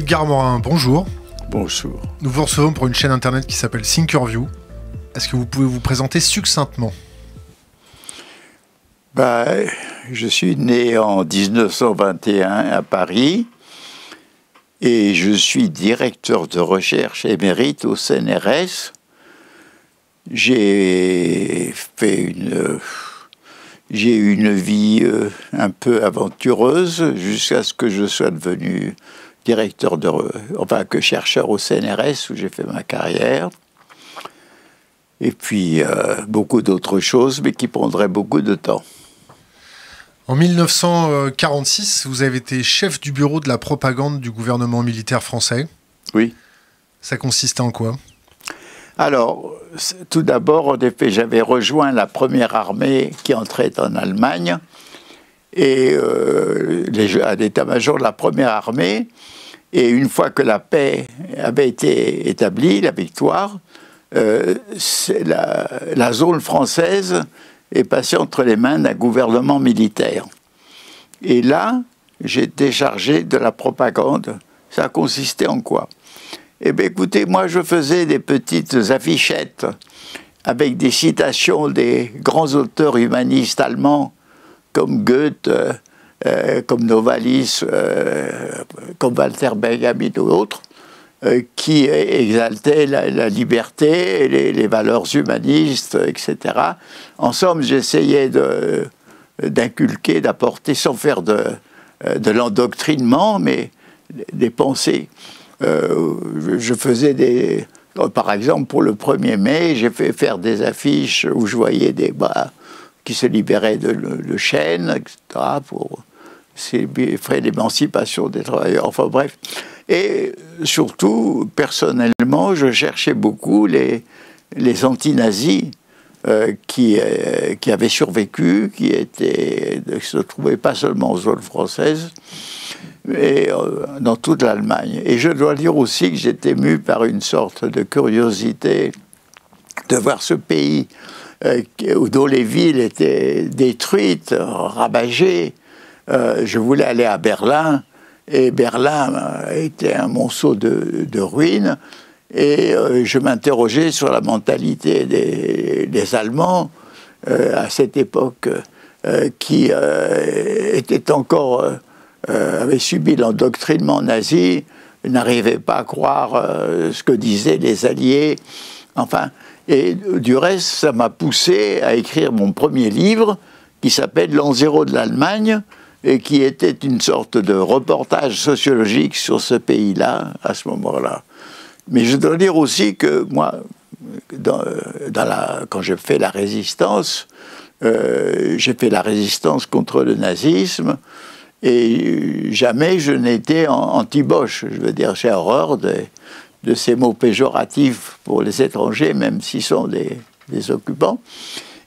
Edgar Morin, bonjour. Bonjour. Nous vous recevons pour une chaîne internet qui s'appelle Thinkerview. Est-ce que vous pouvez vous présenter succinctement? Bah, Je suis né en 1921 à Paris et je suis directeur de recherche émérite au CNRS. J'ai fait une. J'ai eu une vie euh, un peu aventureuse jusqu'à ce que je sois devenu directeur de. enfin, que chercheur au CNRS où j'ai fait ma carrière. Et puis euh, beaucoup d'autres choses, mais qui prendraient beaucoup de temps. En 1946, vous avez été chef du bureau de la propagande du gouvernement militaire français. Oui. Ça consistait en quoi? Alors, tout d'abord, en effet, j'avais rejoint la première armée qui entrait en Allemagne et euh, à l'état-major de la première armée. Et une fois que la paix avait été établie, la victoire, euh, la, la, zone française est passé entre les mains d'un gouvernement militaire. Et là, j'étais chargé de la propagande. Ça consistait en quoi? Eh bien, écoutez, moi, je faisais des petites affichettes avec des citations des grands auteurs humanistes allemands comme Goethe, euh, comme Novalis, euh, comme Walter Benjamin ou d'autres. Euh, qui exaltait la, liberté, les, les, valeurs humanistes, etc. En somme, j'essayais d'inculquer, d'apporter, sans faire de, euh, l'endoctrinement, mais des pensées. Euh, je faisais des... Par exemple, pour le 1er mai, j'ai fait faire des affiches où je voyais des bas qui se libéraient de, de chaînes, etc., pour frais d'émancipation des travailleurs. Enfin bref, et surtout, personnellement, je cherchais beaucoup les, les anti-nazis euh, qui, euh, qui avaient survécu, qui étaient, se trouvaient pas seulement en zone française, mais euh, dans toute l'Allemagne. Et je dois dire aussi que j'étais mu par une sorte de curiosité de voir ce pays dont les villes étaient détruites, ravagées. je voulais aller à Berlin et Berlin était un monceau de, ruines. Et euh, je m'interrogeais sur la mentalité des, Allemands euh, à cette époque euh, qui était encore avait subi l'endoctrinement nazi, n'arrivait pas à croire ce que disaient les Alliés. Enfin, et du reste, ça m'a poussé à écrire mon premier livre qui s'appelle L'an zéro de l'Allemagne, et qui était une sorte de reportage sociologique sur ce pays-là à ce moment-là. Mais je dois dire aussi que moi, quand j'ai fait la résistance, euh, j'ai fait la résistance contre le nazisme et jamais je n'étais anti-Bosch. Je veux dire, j'ai horreur de, de, ces mots péjoratifs pour les étrangers, même s'ils sont des, occupants.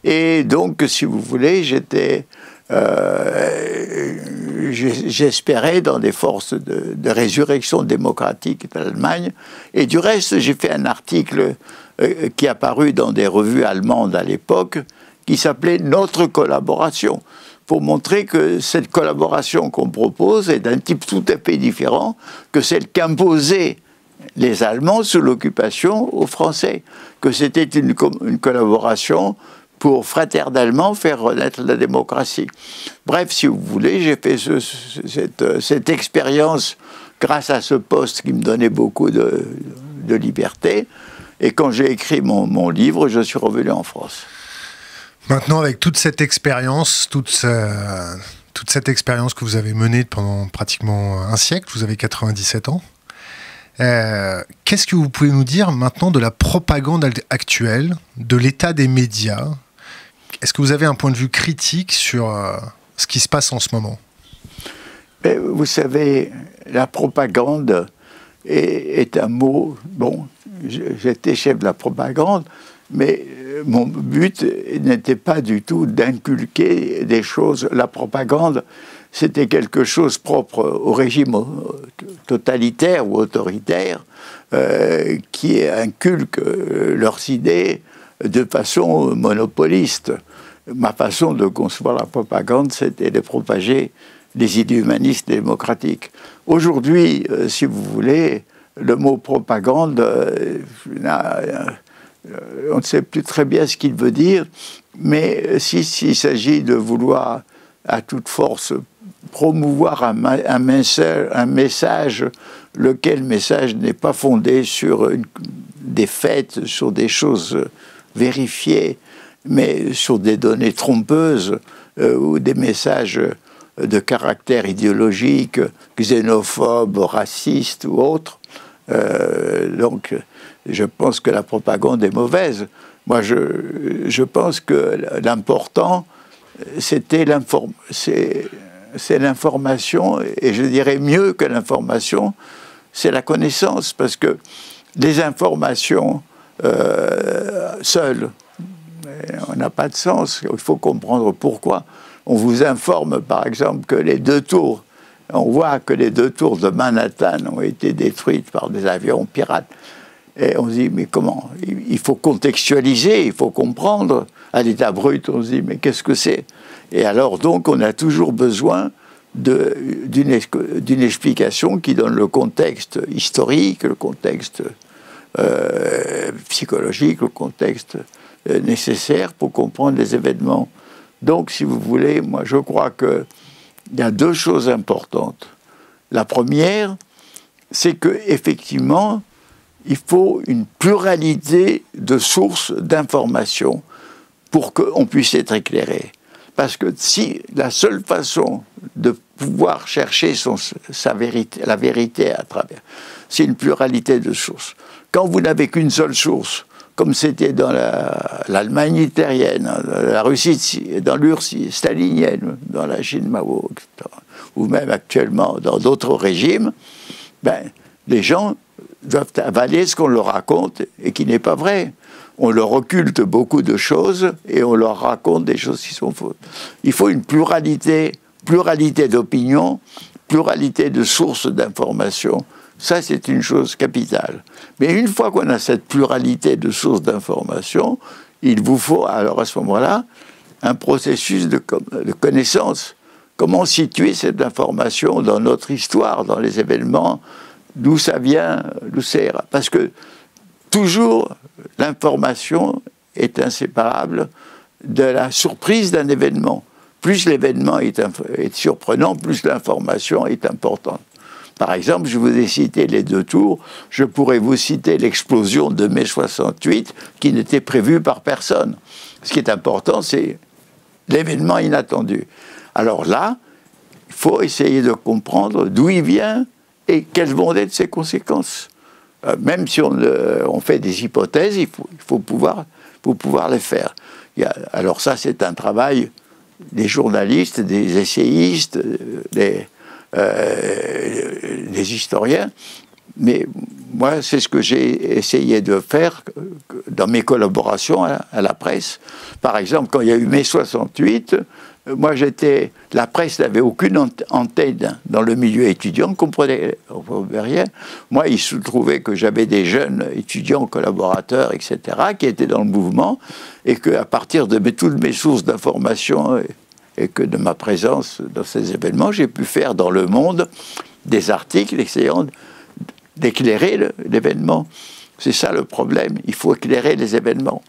Et donc, si vous voulez, j'étais euh, j'espérais dans des forces de, résurrection démocratique de l'Allemagne. Et du reste, j'ai fait un article euh, qui est apparu dans des revues allemandes à l'époque, qui s'appelait Notre collaboration, pour montrer que cette collaboration qu'on propose est d'un type tout à fait différent que celle qu'imposaient les Allemands sous l'occupation aux Français, que c'était une, collaboration pour fraternellement faire renaître la démocratie. Bref, si vous voulez, j'ai fait cette, expérience grâce à ce poste qui me donnait beaucoup de, liberté. Et quand j'ai écrit mon, livre, je suis revenu en France. Maintenant, avec toute cette expérience, toute cette expérience que vous avez menée pendant pratiquement un siècle, vous avez 97 ans, euh, qu'est-ce que vous pouvez nous dire maintenant de la propagande actuelle, de l'état des médias? Est-ce que vous avez un point de vue critique sur euh, ce qui se passe en ce moment? Vous savez, la propagande est, un mot. Bon, j'étais chef de la propagande, mais euh, mon but n'était pas du tout d'inculquer des choses. La propagande, c'était quelque chose propre au régime totalitaire ou autoritaire euh, qui inculque leurs idées de façon monopoliste ma façon de concevoir la propagande, c'était de propager les idées humanistes démocratiques. Aujourd'hui, euh, si vous voulez, le mot propagande, euh, on ne sait plus très bien ce qu'il veut dire, mais s'il s'agit de vouloir à toute force promouvoir un, un, message, lequel message n'est pas fondé sur des faits, sur des choses vérifiées, mais sur des données trompeuses euh, ou des messages de caractère idéologique, xénophobe, raciste ou autre. Euh, donc, je pense que la propagande est mauvaise. Moi, je, je pense que l'important, c'était c'est l'information, et je dirais mieux que l'information, c'est la connaissance, parce que les informations euh, seules, on n'a pas de sens. Il faut comprendre pourquoi. On vous informe, par exemple, que les deux tours, on voit que les deux tours de Manhattan ont été détruites par des avions pirates. Et on se dit, mais comment? Il faut contextualiser, il faut comprendre. À l'état brut, on se dit, mais qu'est-ce que c'est? Et alors, donc, on a toujours besoin d'une explication qui donne le contexte historique, le contexte euh, psychologique, le contexte euh, nécessaire pour comprendre les événements. Donc, si vous voulez, moi, je crois qu'il y a deux choses importantes. La première, c'est que effectivement, il faut une pluralité de sources d'informations pour qu'on puisse être éclairé. Parce que si la seule façon de pouvoir chercher sa vérité, la vérité à travers, c'est une pluralité de sources. Quand vous n'avez qu'une seule source, comme c'était dans l'Allemagne itérienne, dans la Russie, dans l'Ursie stalinienne, dans la Chine Mao, ou même actuellement dans d'autres régimes, ben, les gens doivent avaler ce qu'on leur raconte et qui n'est pas vrai. On leur occulte beaucoup de choses et on leur raconte des choses qui sont fausses. Il faut une pluralité, pluralité d'opinions, pluralité de sources d'informations ça, c'est une chose capitale. Mais une fois qu'on a cette pluralité de sources d'information, il vous faut, alors à ce moment-là, un processus de, connaissance. Comment situer cette information dans notre histoire, dans les événements, d'où ça vient, d'où c'est? Parce que toujours, l'information est inséparable de la surprise d'un événement. Plus l'événement est, surprenant, plus l'information est importante. Par exemple, je vous ai cité les deux tours, je pourrais vous citer l'explosion de mai 68 qui n'était prévue par personne. Ce qui est important, c'est l'événement inattendu. Alors là, il faut essayer de comprendre d'où il vient et quelles vont être ses conséquences. Euh, même si on, fait des hypothèses, il faut, pouvoir, les faire. alors ça, c'est un travail des journalistes, des essayistes, euh, des, euh, des historiens. Mais moi, c'est ce que j'ai essayé de faire dans mes collaborations à, la presse. Par exemple, quand il y a eu mai 68, moi j'étais. La presse n'avait aucune antenne dans le milieu étudiant, on comprenait, rien. Moi, il se trouvait que j'avais des jeunes étudiants, collaborateurs, etc., qui étaient dans le mouvement, et qu'à partir de toutes mes sources d'information et que de ma présence dans ces événements, j'ai pu faire dans le monde des articles essayant d'éclairer l'événement. C'est ça le problème, il faut éclairer les événements.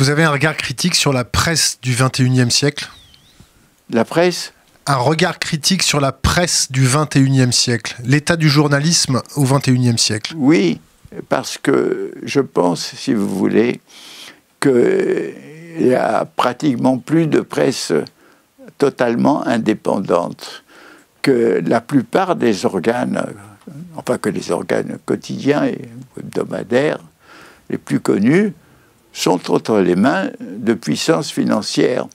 Vous avez un regard critique sur la presse du 21e siècle? La presse? Un regard critique sur la presse du 21e siècle, l'état du journalisme au 21e siècle. Oui, parce que je pense, si vous voulez, que il y a pratiquement plus de presse totalement indépendante, que la plupart des organes, enfin que les organes quotidiens et hebdomadaires les plus connus, sont entre les mains de puissances financières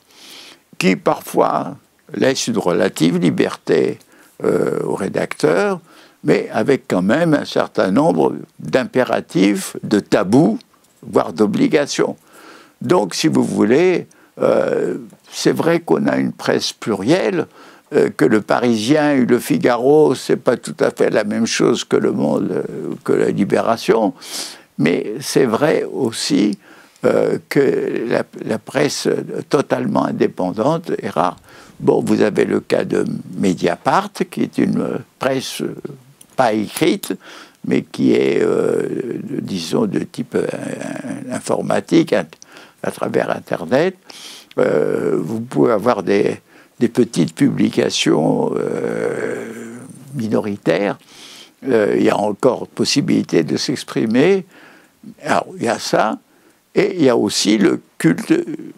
qui parfois laissent une relative liberté euh, aux rédacteurs, mais avec quand même un certain nombre d'impératifs, de tabous, voire d'obligations. Donc, si vous voulez, euh, c'est vrai qu'on a une presse plurielle, euh, que le Parisien et le Figaro, c'est pas tout à fait la même chose que le Monde, que la Libération, mais c'est vrai aussi euh, que la, presse totalement indépendante est rare. Bon, vous avez le cas de Mediapart, qui est une presse pas écrite, mais qui est, disons, de type informatique à, travers Internet. vous pouvez avoir des, petites publications minoritaires euh, il y a encore possibilité de s'exprimer. Alors, il y a ça, et il y a aussi le culte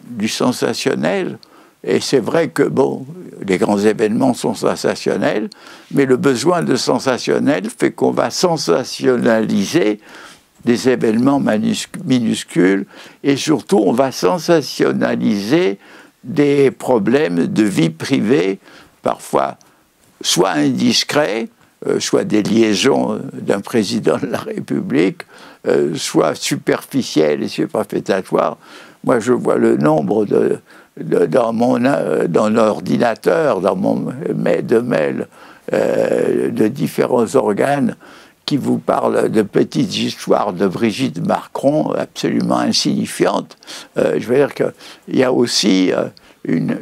du sensationnel. Et c'est vrai que, bon, les grands événements sont sensationnels, mais le besoin de sensationnel fait qu'on va sensationnaliser des événements minuscules, et surtout on va sensationnaliser des problèmes de vie privée, parfois soit indiscrets, euh, soit des liaisons d'un président de la République, euh, soit superficielles et superfétatoires. Moi, je vois le nombre de, dans mon euh, dans l'ordinateur, dans mon de mail de différents organes qui vous parlent de petites histoires de Brigitte Macron absolument insignifiantes. je veux dire qu'il y a aussi une,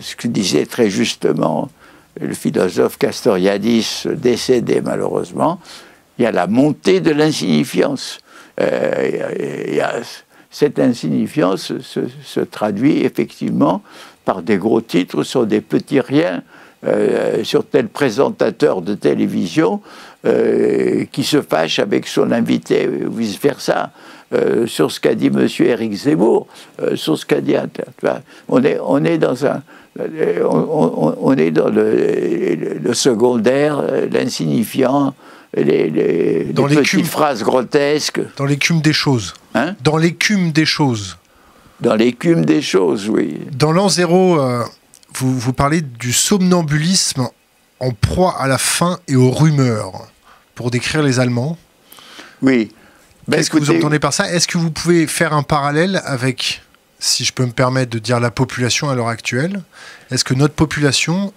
ce que disait très justement le philosophe Castoriadis, décédé malheureusement, il y a la montée de l'insignifiance. Euh, cette insignifiance se, traduit effectivement par des gros titres sur des petits riens, euh, sur tel présentateur de télévision euh, qui se fâche avec son invité, ou vice-versa. sur ce qu'a dit M. Éric Zemmour, sur ce qu'a dit... On est, on est dans un, on, est dans le, secondaire, l'insignifiant, les, petites phrases grotesques. Dans l'écume des choses. Hein dans l'écume des choses. Dans l'écume des choses, oui. Dans l'an zéro, euh, vous, vous parlez du somnambulisme en proie à la faim et aux rumeurs, pour décrire les Allemands. Oui. Qu'est-ce que vous entendez par ça? Est-ce que vous pouvez faire un parallèle avec si je peux me permettre de dire la population à l'heure actuelle, est-ce que notre population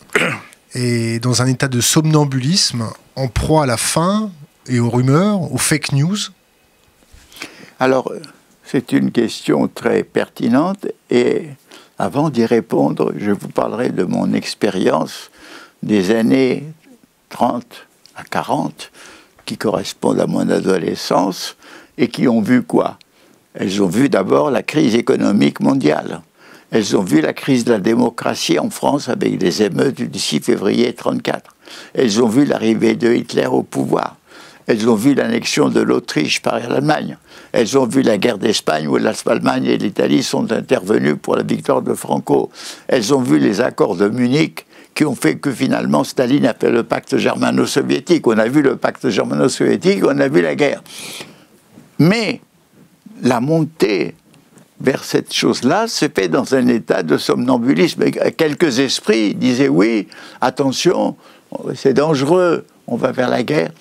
est dans un état de somnambulisme, en proie à la faim et aux rumeurs, aux fake news Alors, c'est une question très pertinente et avant d'y répondre, je vous parlerai de mon expérience des années 30 à 40 qui correspondent à mon adolescence et qui ont vu quoi? Elles ont vu d'abord la crise économique mondiale. Elles ont vu la crise de la démocratie en France avec les émeutes du 6 février 1934. Elles ont vu l'arrivée de Hitler au pouvoir. Elles ont vu l'annexion de l'Autriche par l'Allemagne. Elles ont vu la guerre d'Espagne où l'Allemagne et l'Italie sont intervenues pour la victoire de Franco. Elles ont vu les accords de Munich qui ont fait que finalement Staline a fait le pacte germano-soviétique. On a vu le pacte germano-soviétique, on a vu la guerre. Mais la montée vers cette chose-là se fait dans un état de somnambulisme. Quelques esprits disaient oui, attention, c'est dangereux, on va vers la guerre.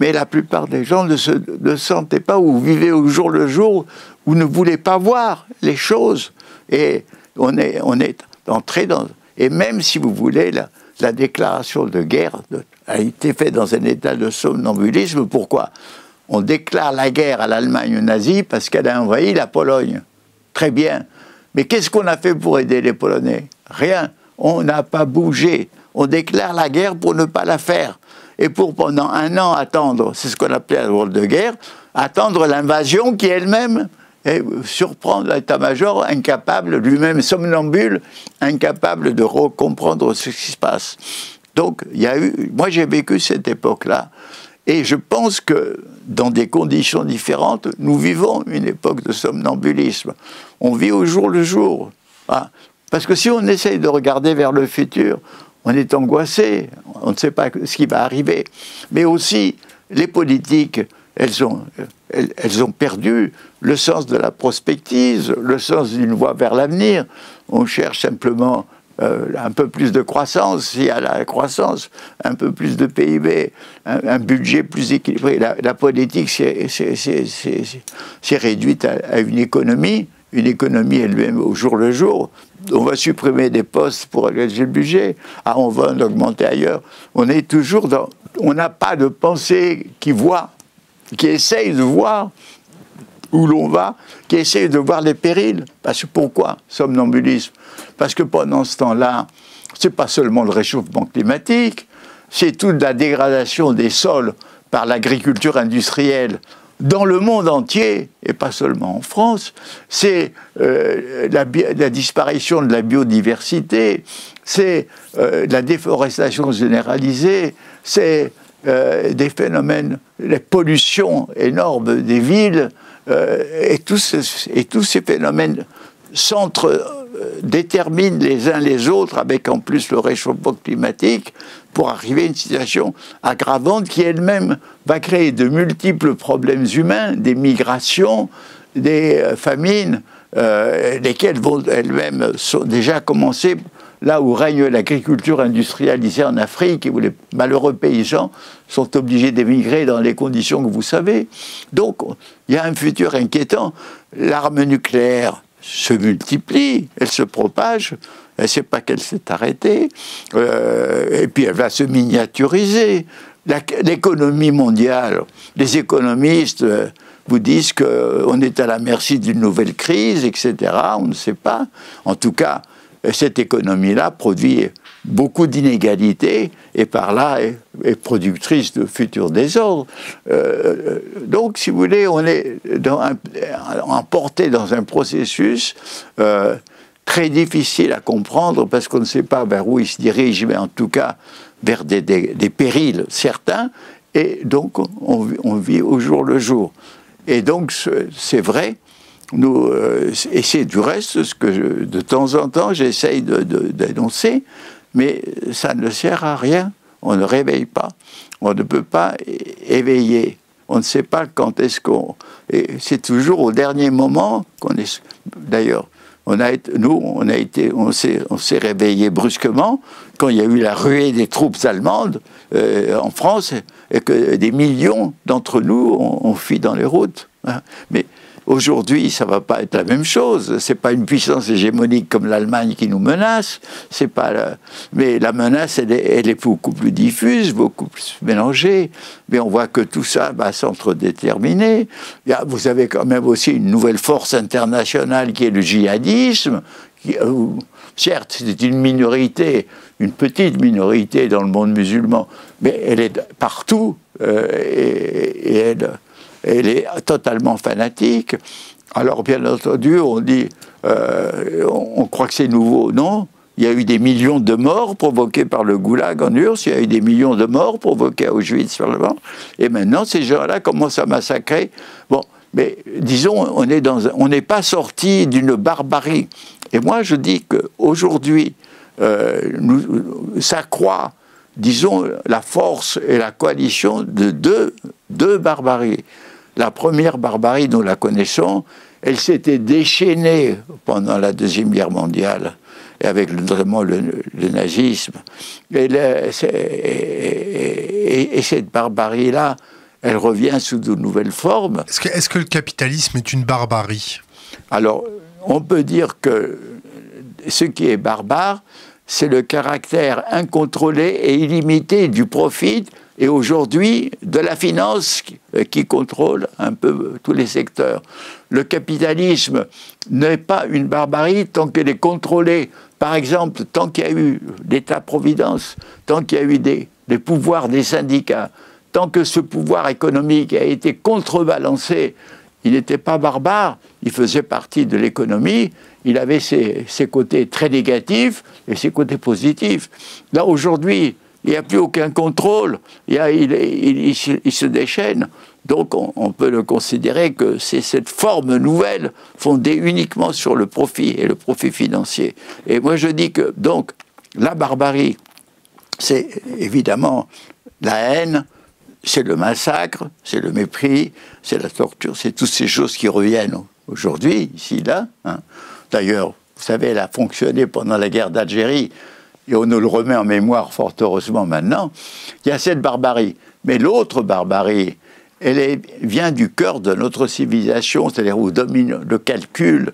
Mais la plupart des gens ne se sentaient pas ou vivaient au jour le jour ou ne voulaient pas voir les choses. Et on est, on est entré dans. Et même si vous voulez, la déclaration de guerre a été faite dans un état de somnambulisme. Pourquoi? On déclare la guerre à l'Allemagne nazie parce qu'elle a envahi la Pologne. Très bien. Mais qu'est-ce qu'on a fait pour aider les Polonais? Rien. On n'a pas bougé. On déclare la guerre pour ne pas la faire. Et pour pendant un an attendre, c'est ce qu'on appelait la drôle de guerre, attendre l'invasion qui elle-même surprendre l'état-major incapable, lui-même somnambule, incapable de comprendre ce qui se passe. Donc, il y a eu, moi j'ai vécu cette époque-là, et je pense que dans des conditions différentes, nous vivons une époque de somnambulisme. On vit au jour le jour. Hein. Parce que si on essaye de regarder vers le futur, on est angoissé, on ne sait pas ce qui va arriver. Mais aussi, les politiques, elles ont, elles, ont perdu le sens de la prospective, le sens d'une voie vers l'avenir. On cherche simplement euh, un peu plus de croissance, s'il y a la croissance, un peu plus de PIB, un, budget plus équilibré. La, politique s'est réduite à, une économie, une économie elle-même au jour le jour. On va supprimer des postes pour alléger le budget, ah, on va en augmenter ailleurs. On est toujours. On n'a pas de pensée qui voit, qui essaye de voir où l'on va, qui essaie de voir les périls. Parce pourquoi somnambulisme? Parce que pendant ce temps-là, c'est pas seulement le réchauffement climatique, c'est toute la dégradation des sols par l'agriculture industrielle dans le monde entier, et pas seulement en France, c'est euh, la, disparition de la biodiversité, c'est euh, la déforestation généralisée, c'est euh, des phénomènes, les pollutions énormes des villes, et, tous, et tous ces phénomènes s'entre déterminent les uns les autres, avec en plus le réchauffement climatique, pour arriver à une situation aggravante qui elle-même va créer de multiples problèmes humains, des migrations, des euh, famines, euh, lesquelles vont elles-mêmes déjà commencer là où règne l'agriculture industrialisée en Afrique et où les malheureux paysans sont obligés d'émigrer dans les conditions que vous savez. Donc, il y a un futur inquiétant. L'arme nucléaire se multiplie, elle se propage, elle ne sait pas qu'elle s'est arrêtée, euh, et puis elle va se miniaturiser. L'économie mondiale, les économistes euh, vous disent qu'on est à la merci d'une nouvelle crise, etc. On ne sait pas. En tout cas, cette économie-là produit beaucoup d'inégalités et par là est, productrice de futurs désordres. Euh, donc, si vous voulez, on est dans emporté dans un processus euh, très difficile à comprendre parce qu'on ne sait pas vers où il se dirige, mais en tout cas vers des, périls certains. Et donc, on, vit au jour le jour. Et donc, c'est vrai. Nous, euh, et c'est du reste ce que de temps en temps j'essaye d'énoncer, mais ça ne sert à rien. On ne réveille pas. On ne peut pas éveiller. On ne sait pas quand est-ce qu'on. c'est toujours au dernier moment qu'on est. D'ailleurs, on a été, nous, on a été, on s'est, on réveillé brusquement quand il y a eu la ruée des troupes allemandes euh, en France et que des millions d'entre nous ont, fui dans les routes. Hein. Mais Aujourd'hui, ça va pas être la même chose. C'est pas une puissance hégémonique comme l'Allemagne qui nous menace. C'est pas, mais la menace, elle est, beaucoup plus diffuse, beaucoup plus mélangée. Mais on voit que tout ça va s'entre-déterminer. Vous avez quand même aussi une nouvelle force internationale qui est le djihadisme. Euh, certes, c'est une minorité, une petite minorité dans le monde musulman, mais elle est partout euh, et elle elle est totalement fanatique. Alors, bien entendu, on dit, euh, on croit que c'est nouveau. Non, il y a eu des millions de morts provoqués par le goulag en URSS, il y a eu des millions de morts provoqués à Auschwitz sur. Et maintenant, ces gens-là commencent à massacrer. Bon, mais disons, on n'est pas sorti d'une barbarie. Et moi, je dis qu'aujourd'hui, euh, ça croit, disons, la force et la coalition de deux, deux barbaries. La première barbarie, nous la connaissons, elle s'était déchaînée pendant la Deuxième Guerre mondiale, et avec notamment le, nazisme. Et, cette barbarie-là, elle revient sous de nouvelles formes. Est-ce que, le capitalisme est une barbarie? Alors, on peut dire que ce qui est barbare, c'est le caractère incontrôlé et illimité du profit et aujourd'hui de la finance euh, qui contrôle un peu tous les secteurs. Le capitalisme n'est pas une barbarie tant qu'elle est contrôlée. Par exemple, tant qu'il y a eu l'État-providence, tant qu'il y a eu des, pouvoirs des syndicats, tant que ce pouvoir économique a été contrebalancé, il n'était pas barbare, il faisait partie de l'économie, il avait ses, ses, côtés très négatifs et ses côtés positifs. Là, aujourd'hui, il n'y a plus aucun contrôle, il, se déchaîne. Donc on, peut le considérer que c'est cette forme nouvelle fondée uniquement sur le profit et le profit financier. Et moi je dis que donc la barbarie, c'est évidemment la haine, c'est le massacre, c'est le mépris, c'est la torture, c'est toutes ces choses qui reviennent aujourd'hui, ici, là. Hein. D'ailleurs, vous savez, elle a fonctionné pendant la guerre d'Algérie et on nous le remet en mémoire fort heureusement maintenant, il y a cette barbarie. Mais l'autre barbarie, elle vient du cœur de notre civilisation, c'est-à-dire où domine le calcul,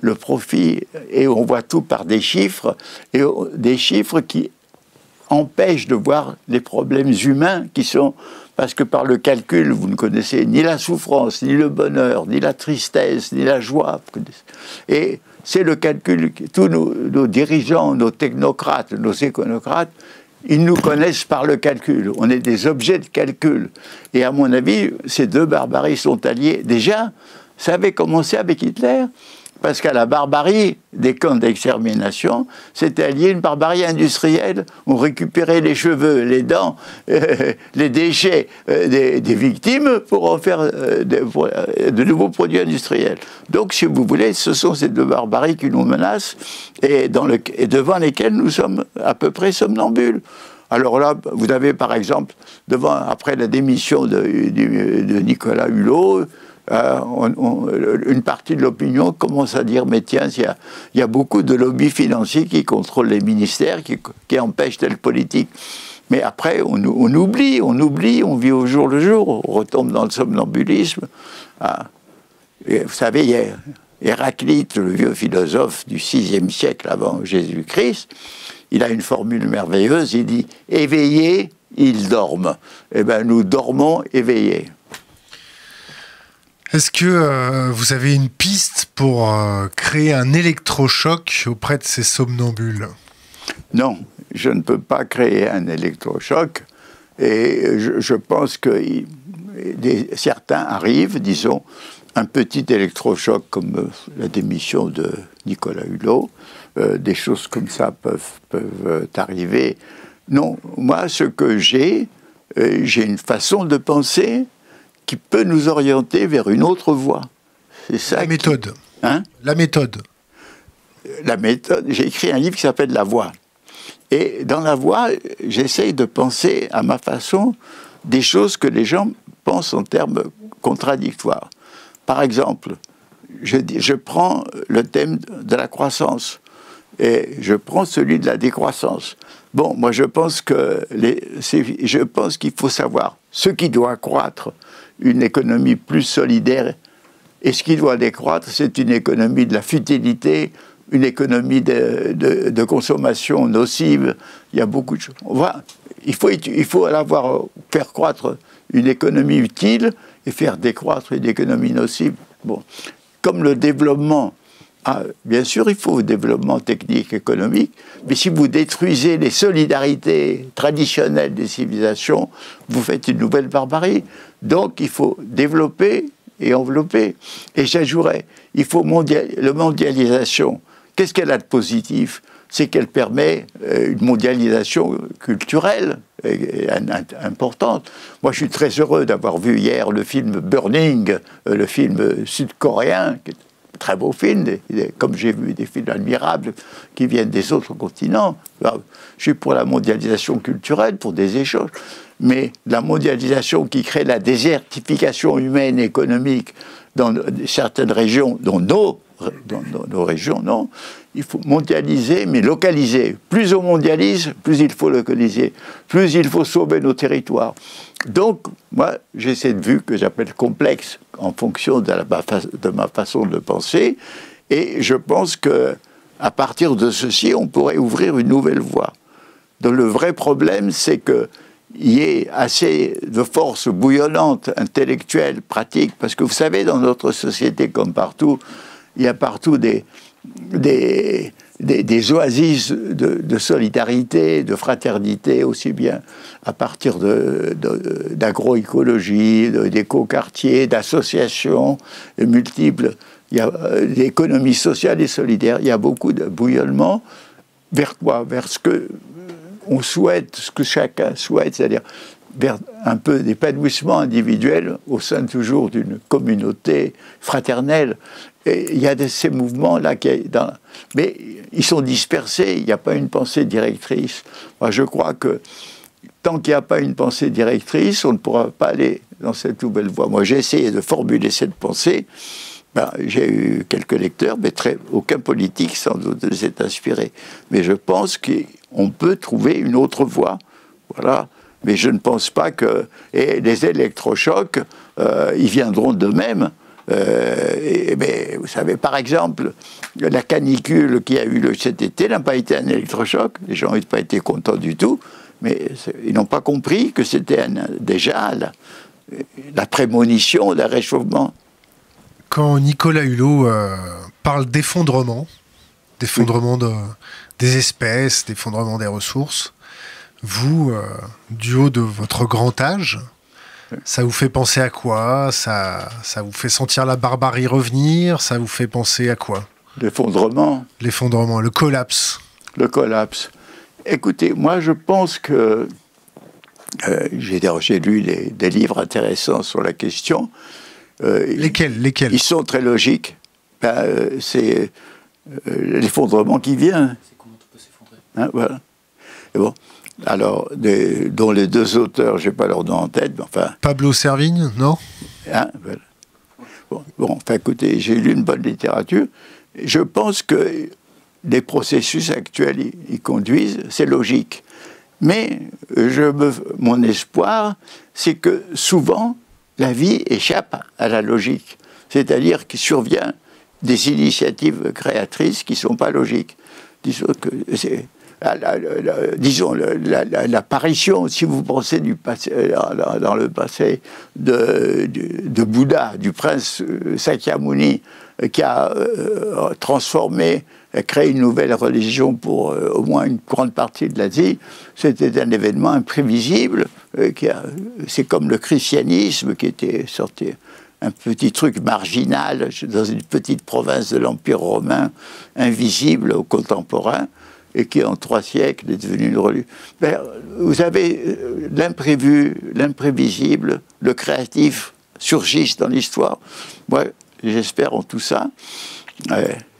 le profit, et on voit tout par des chiffres, et des chiffres qui empêchent de voir les problèmes humains qui sont parce que par le calcul, vous ne connaissez ni la souffrance, ni le bonheur, ni la tristesse, ni la joie. Et c'est le calcul, tous nos, dirigeants, nos technocrates, nos éconocrates, ils nous connaissent par le calcul. On est des objets de calcul. Et à mon avis, ces deux barbaries sont alliés. Déjà, ça avait commencé avec Hitler parce qu'à la barbarie des camps d'extermination, c'était allié une barbarie industrielle. On récupérait les cheveux, les dents, euh, les déchets euh, des, victimes pour en faire euh, de, nouveaux produits industriels. Donc, si vous voulez, ce sont ces deux barbaries qui nous menacent et, devant lesquelles nous sommes à peu près somnambules. Alors là, vous avez par exemple, devant, après la démission de Nicolas Hulot, euh, une partie de l'opinion commence à dire mais tiens, il y, a, beaucoup de lobbies financiers qui contrôlent les ministères, qui, empêchent telle politique. Mais après, on, oublie, on oublie, on vit au jour le jour, on retombe dans le somnambulisme. Ah. vous savez, y Héraclite, le vieux philosophe du VIe siècle avant Jésus-Christ, il a une formule merveilleuse, il dit « éveillés, ils dorment ». Eh bien, nous dormons éveillés. Est-ce que euh, vous avez une piste pour euh, créer un électrochoc auprès de ces somnambules? Non, je ne peux pas créer un électrochoc. Et je, pense que certains arrivent, disons, un petit électrochoc comme euh, la démission de Nicolas Hulot, des choses comme ça peuvent, peuvent arriver. Non, moi, ce que j'ai, j'ai une façon de penser qui peut nous orienter vers une autre voie. C'est ça. La méthode. Hein La méthode. La méthode. J'ai écrit un livre qui s'appelle La Voix. Et dans La Voix, j'essaye de penser à ma façon des choses que les gens pensent en termes contradictoires. Par exemple, je, je prends le thème de la croissance et je prends celui de la décroissance. Bon, moi je pense que les, je pense qu'il faut savoir ce qui doit croître une économie plus solidaire. Et ce qui doit décroître, c'est une économie de la futilité, une économie de, consommation nocive. Il y a beaucoup de choses. il faut, il faut faire croître une économie utile et faire décroître une économie nocive. Bon. Comme le développement ah, bien sûr, il faut développement technique, économique, mais si vous détruisez les solidarités traditionnelles des civilisations, vous faites une nouvelle barbarie. Donc, il faut développer et envelopper. Et j'ajouterais, il faut mondial, la mondialisation. Qu'est-ce qu'elle a de positif? C'est qu'elle permet euh, une mondialisation culturelle importante. Moi, je suis très heureux d'avoir vu hier le film Burning, euh, le film sud-coréen, très beau film, comme j'ai vu des films admirables qui viennent des autres continents. je suis pour la mondialisation culturelle, pour des échanges, mais la mondialisation qui crée la désertification humaine et économique dans certaines régions, dont nos, dans, nos régions, non. Il faut mondialiser, mais localiser. Plus on mondialise, plus il faut localiser, plus il faut sauver nos territoires. Donc, moi, j'ai cette vue que j'appelle complexe en fonction de, ma façon de penser, et je pense que à partir de ceci, on pourrait ouvrir une nouvelle voie. Donc, le vrai problème, c'est que y ait assez de forces bouillonnantes, intellectuelles, pratiques, parce que vous savez, dans notre société comme partout, il y a partout des, oasis de, solidarité, de fraternité, aussi bien à partir d'agroécologie, d'éco-quartiers, d'associations multiples. Il y a l'économie euh, sociale et solidaire. Il y a beaucoup de bouillonnement. Vers quoi? Vers ce que on souhaite, ce que chacun souhaite, c'est-à-dire vers un peu d'épanouissement individuel au sein toujours d'une communauté fraternelle. Il y a ces mouvements-là, mais ils sont dispersés, il n'y a pas une pensée directrice. Moi, je crois que tant qu'il n'y a pas une pensée directrice, on ne pourra pas aller dans cette nouvelle voie. Moi, j'ai essayé de formuler cette pensée. Ben, j'ai eu quelques lecteurs, mais aucun politique sans doute ne s'est inspiré. Mais je pense qu'on peut trouver une autre voie. Voilà. Mais je ne pense pas que. Et les électrochocs, euh, ils viendront d'eux-mêmes. Euh, mais vous savez, par exemple, la canicule qui a eu cet été n'a pas été un électrochoc. Les gens n'ont pas été contents du tout. Mais ils n'ont pas compris que c'était déjà la, prémonition d'un réchauffement. Quand Nicolas Hulot euh, parle d'effondrement, d'effondrement des espèces, d'effondrement des ressources, vous, euh, du haut de votre grand âge, ça vous fait penser à quoi? Ça, ça vous fait sentir la barbarie revenir? Ça vous fait penser à quoi? L'effondrement. L'effondrement, le collapse. Le collapse. Écoutez, moi je pense que euh, j'ai lu des livres intéressants sur la question. Euh, lesquels, lesquels? Ils sont très logiques. Ben, euh, c'est l'effondrement qui vient. C'est comment tout peut s'effondrer? Hein, voilà. Et bon, alors, dont les deux auteurs, je n'ai pas leur nom en tête, mais enfin. Pablo Servigne, non? Hein, bon, bon, enfin, écoutez, j'ai lu une bonne littérature. Je pense que les processus actuels y, conduisent, c'est logique. Mais je me, mon espoir, c'est que souvent, la vie échappe à la logique. C'est-à-dire qu'il survient des initiatives créatrices qui ne sont pas logiques. Disons que disons, l'apparition, si vous pensez euh, dans, le passé de, Bouddha, du prince euh, Sakyamuni, euh, qui a transformé, créé une nouvelle religion pour au moins une grande partie de l'Asie, c'était un événement imprévisible. C'est comme le christianisme qui était sorti un petit truc marginal dans une petite province de l'Empire romain, invisible aux contemporains et qui en trois siècles est devenu une religion. Ben, vous avez euh, l'imprévu, l'imprévisible, le créatif surgissent dans l'histoire. Moi, j'espère en tout ça.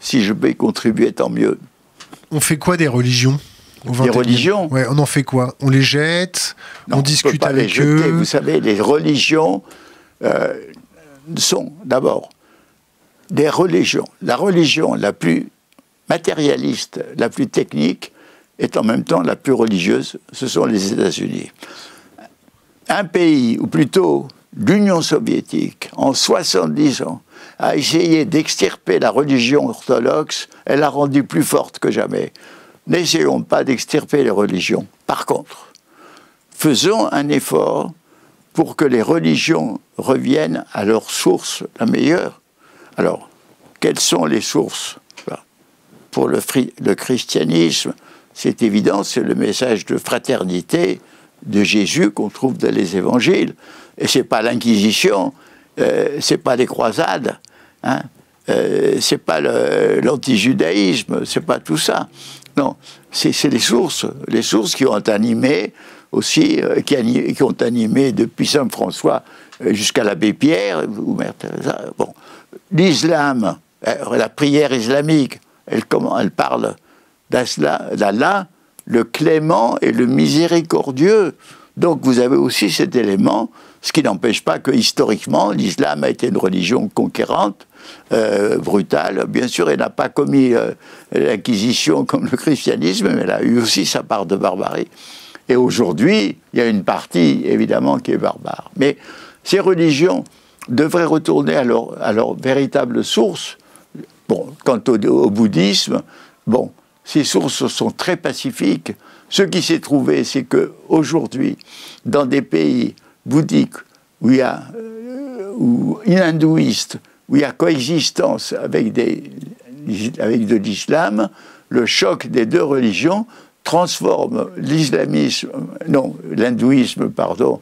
si je peux y contribuer, tant mieux. On fait quoi des religions des religions ouais, On en fait quoi? On les jette? On discute pas avec les eux? Vous savez, les religions euh, sont d'abord des religions. La religion la plus matérialiste, la plus technique, est en même temps la plus religieuse, ce sont les États-Unis. Un pays, ou plutôt l'Union soviétique, en 70 ans, a essayé d'extirper la religion orthodoxe, elle l'a rendue plus forte que jamais. N'essayons pas d'extirper les religions. Par contre, faisons un effort pour que les religions reviennent à leur source la meilleure. Alors, quelles sont les sources pour le, christianisme, c'est évident, c'est le message de fraternité de Jésus qu'on trouve dans les évangiles. Et c'est pas l'Inquisition, euh, c'est pas les croisades, hein, euh, c'est pas l'antijudaïsme, c'est pas tout ça. Non, c'est les sources, les sources qui ont animé aussi, euh, qui, ont animé depuis Saint François euh, jusqu'à l'abbé Pierre ou Mère Teresa. Bon, l'islam, la prière islamique, elle, comment, elle parle d'Allah, le clément et le miséricordieux. Donc vous avez aussi cet élément, ce qui n'empêche pas que historiquement, l'islam a été une religion conquérante, euh, brutale. Bien sûr, elle n'a pas commis euh, l'inquisition comme le christianisme, mais elle a eu aussi sa part de barbarie. Et aujourd'hui, il y a une partie, évidemment, qui est barbare. Mais ces religions devraient retourner à leur véritable source, Quant au, bouddhisme, bon, ces sources sont très pacifiques. Ce qui s'est trouvé, c'est que aujourd'hui, dans des pays bouddhiques où il y a euh, ou hindouistes, où il y a coexistence avec, des, avec de l'islam, le choc des deux religions transforme l'islamisme, non, l'hindouisme, pardon,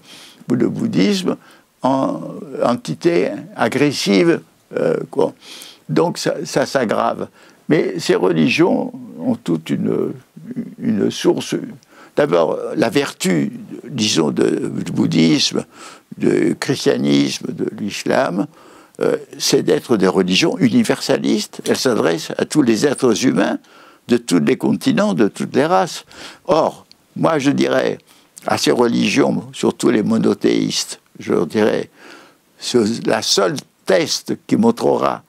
ou le bouddhisme en entité agressive, euh. Donc ça, s'aggrave. Mais ces religions ont toute une, source. D'abord, la vertu, disons, du bouddhisme, du christianisme, de l'islam, euh, c'est d'être des religions universalistes. Elles s'adressent à tous les êtres humains de tous les continents, de toutes les races. Or, moi, je dirais à ces religions, surtout les monothéistes, je leur dirais, la seule test qui montrera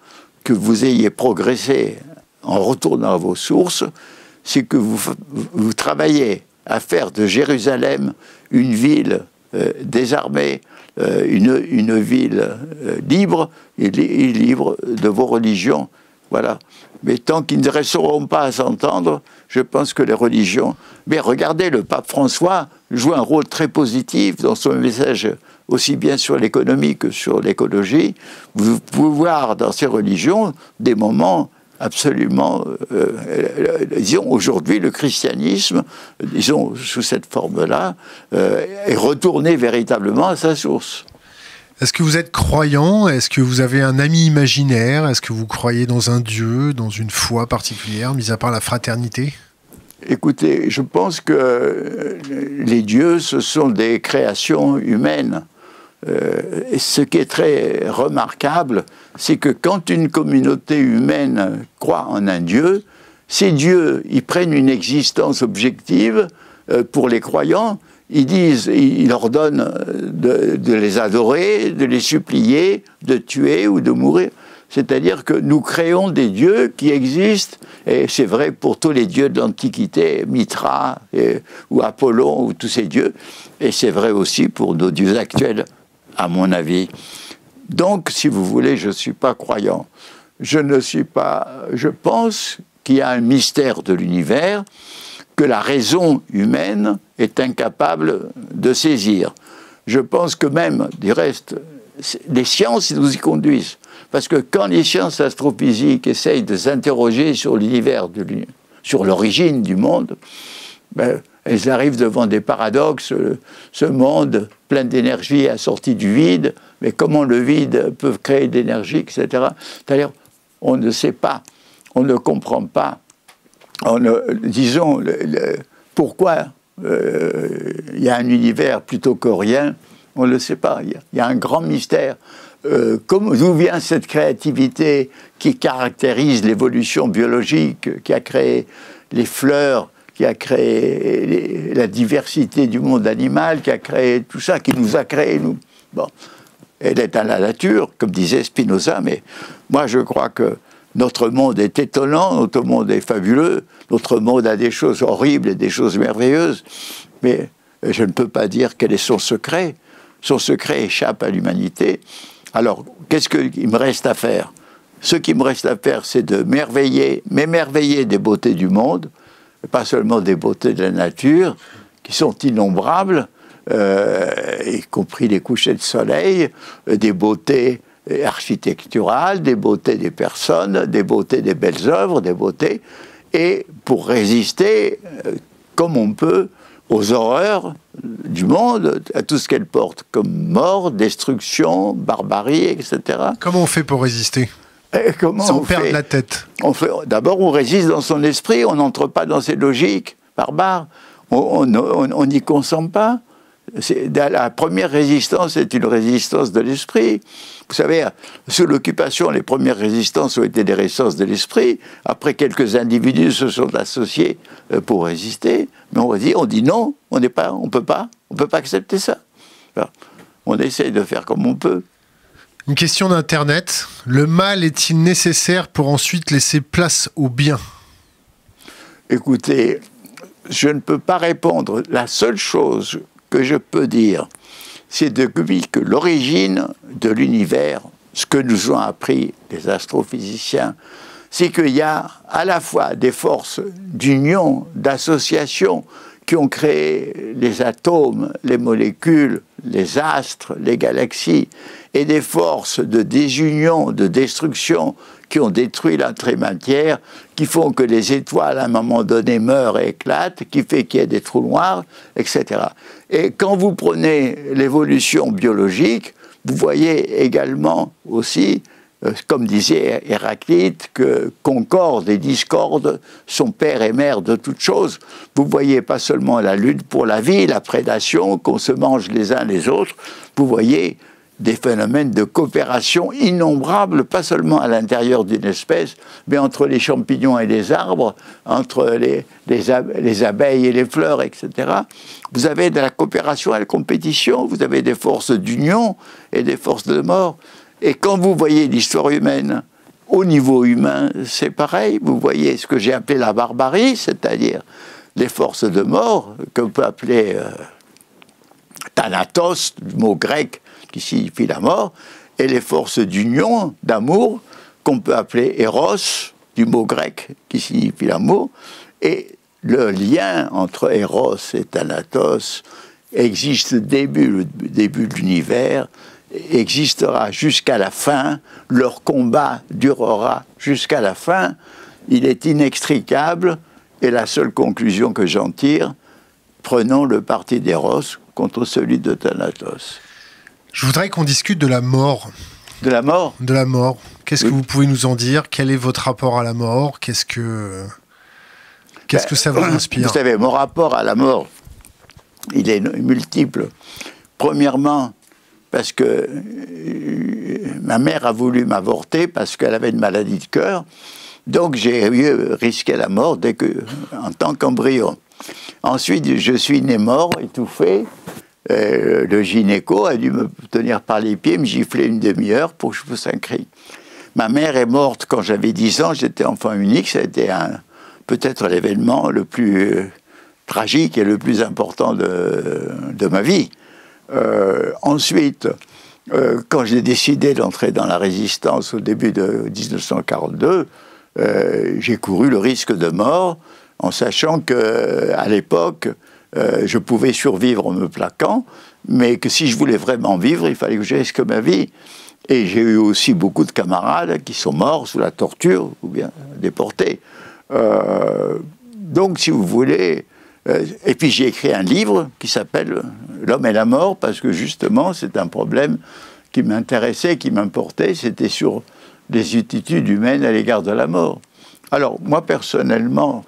que vous ayez progressé en retournant à vos sources, c'est que vous, travaillez à faire de Jérusalem une ville euh, désarmée, euh, une, une, ville euh, libre et, libre de vos religions. Voilà. Mais tant qu'ils ne resteront pas à s'entendre, je pense que les religions. Mais regardez, le pape François joue un rôle très positif dans son message, aussi bien sur l'économie que sur l'écologie. Vous pouvez voir dans ces religions des moments absolument, euh, euh, disons, aujourd'hui, le christianisme, disons, sous cette forme-là, euh, est retourné véritablement à sa source. Est-ce que vous êtes croyant? Est-ce que vous avez un ami imaginaire? Est-ce que vous croyez dans un Dieu, dans une foi particulière, mis à part la fraternité? Écoutez, je pense que les dieux, ce sont des créations humaines. Euh, ce qui est très remarquable, c'est que quand une communauté humaine croit en un Dieu, ces dieux, ils prennent une existence objective euh, pour les croyants, ils disent, ils ordonnent de, de, les adorer, de les supplier, de tuer ou de mourir. C'est-à-dire que nous créons des dieux qui existent, et c'est vrai pour tous les dieux de l'Antiquité, Mitra ou Apollon ou tous ces dieux, et c'est vrai aussi pour nos dieux actuels à mon avis. Donc, si vous voulez, je ne suis pas croyant. Je ne suis pas. Je pense qu'il y a un mystère de l'univers que la raison humaine est incapable de saisir. Je pense que même, du reste, les sciences nous y conduisent. Parce que quand les sciences astrophysiques essayent de s'interroger sur l'univers, sur l'origine du monde, ben, elles arrivent devant des paradoxes. Ce monde plein d'énergie assorti du vide, mais comment le vide peut créer de l'énergie, etc. C'est-à-dire, on ne sait pas, on ne comprend pas. On disons, pourquoi euh, il y a un univers plutôt que rien, on ne le sait pas. Il y, a un grand mystère. Euh, d'où vient cette créativité qui caractérise l'évolution biologique, qui a créé les fleurs, qui a créé la diversité du monde animal, qui a créé tout ça, qui nous a créé, nous. Bon, elle est dans la nature, comme disait Spinoza, mais moi je crois que notre monde est étonnant, notre monde est fabuleux, notre monde a des choses horribles et des choses merveilleuses, mais je ne peux pas dire quel est son secret. Son secret échappe à l'humanité. Alors, qu'est-ce qu'il me reste à faire? Ce qui me reste à faire, c'est de merveiller, m'émerveiller des beautés du monde, pas seulement des beautés de la nature, qui sont innombrables, euh, y compris les couchers de soleil, euh, des beautés architecturales, des beautés des personnes, des beautés des belles œuvres, des beautés, et pour résister euh, comme on peut aux horreurs du monde, à tout ce qu'elle porte, comme mort, destruction, barbarie, etc. Comment on fait pour résister? Comment Sans on perdre la tête. D'abord, on résiste dans son esprit, on n'entre pas dans ses logiques barbares, on n'y consent pas. La première résistance est une résistance de l'esprit. Vous savez, sous l'occupation, les premières résistances ont été des résistances de l'esprit. Après, quelques individus se sont associés euh, pour résister. Mais on dit, on dit non, on n'est pas, on peut pas, on peut pas accepter ça. on essaye de faire comme on peut. Une question d'Internet. Le mal est-il nécessaire pour ensuite laisser place au bien? Écoutez, je ne peux pas répondre. La seule chose que je peux dire, c'est depuis que l'origine de l'univers, ce que nous ont appris les astrophysiciens, c'est qu'il y a à la fois des forces d'union, d'association, qui ont créé les atomes, les molécules, les astres, les galaxies, et des forces de désunion, de destruction qui ont détruit l'entrée-matière, qui font que les étoiles à un moment donné meurent et éclatent, qui fait qu'il y ait des trous noirs, etc. Et quand vous prenez l'évolution biologique, vous voyez également aussi euh, comme disait Héraclite, que concorde et discorde sont père et mère de toutes choses. Vous voyez pas seulement la lutte pour la vie, la prédation, qu'on se mange les uns les autres, vous voyez des phénomènes de coopération innombrables, pas seulement à l'intérieur d'une espèce, mais entre les champignons et les arbres, entre les, les, abeilles et les fleurs, etc. Vous avez de la coopération et de la compétition, vous avez des forces d'union et des forces de mort. Et quand vous voyez l'histoire humaine, au niveau humain, c'est pareil. Vous voyez ce que j'ai appelé la barbarie, c'est-à-dire les forces de mort, qu'on peut appeler euh, thanatos, mot grec qui signifie la mort, et les forces d'union, d'amour, qu'on peut appeler Eros, du mot grec qui signifie l'amour, et le lien entre Eros et Thanatos existe début, le début de l'univers, existera jusqu'à la fin, leur combat durera jusqu'à la fin, il est inextricable, et la seule conclusion que j'en tire, prenons le parti d'Eros contre celui de Thanatos. Je voudrais qu'on discute de la mort. De la mort De la mort. Qu'est-ce que vous pouvez nous en dire? Quel est votre rapport à la mort? Qu'est-ce que qu'est-ce que ça vous ben, inspire? Vous savez, mon rapport à la mort, il est multiple. Premièrement, parce que euh, ma mère a voulu m'avorter parce qu'elle avait une maladie de cœur. Donc j'ai risqué la mort dès que, en tant qu'embryon. Ensuite, je suis né mort, étouffé. Euh, le gynéco a dû me tenir par les pieds, me gifler une demi-heure pour que je pousse un cri. Ma mère est morte quand j'avais 10 ans, j'étais enfant unique, ça a été peut-être l'événement le plus euh, tragique et le plus important de, ma vie. Euh, ensuite, quand j'ai décidé d'entrer dans la résistance au début de 1942, euh, j'ai couru le risque de mort en sachant que à l'époque, je pouvais survivre en me plaquant, mais que si je voulais vraiment vivre, il fallait que je risque ma vie. Et j'ai eu aussi beaucoup de camarades qui sont morts sous la torture ou bien déportés. donc, si vous voulez, euh, et puis j'ai écrit un livre qui s'appelle L'homme et la mort, parce que justement c'est un problème qui m'intéressait, qui m'importait, c'était sur les attitudes humaines à l'égard de la mort. Alors moi personnellement,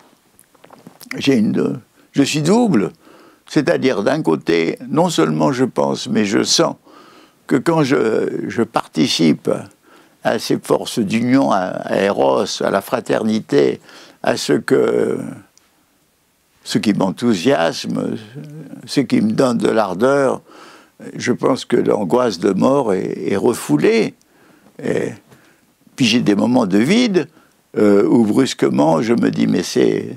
j'ai une, je suis double, c'est-à-dire d'un côté, non seulement je pense, mais je sens que quand je, participe à ces forces d'union, à, Eros, à la fraternité, à ce que ce qui m'enthousiasme, ce qui me donne de l'ardeur. Je pense que l'angoisse de mort est, refoulée. Puis j'ai des moments de vide euh, où brusquement je me dis mais c'est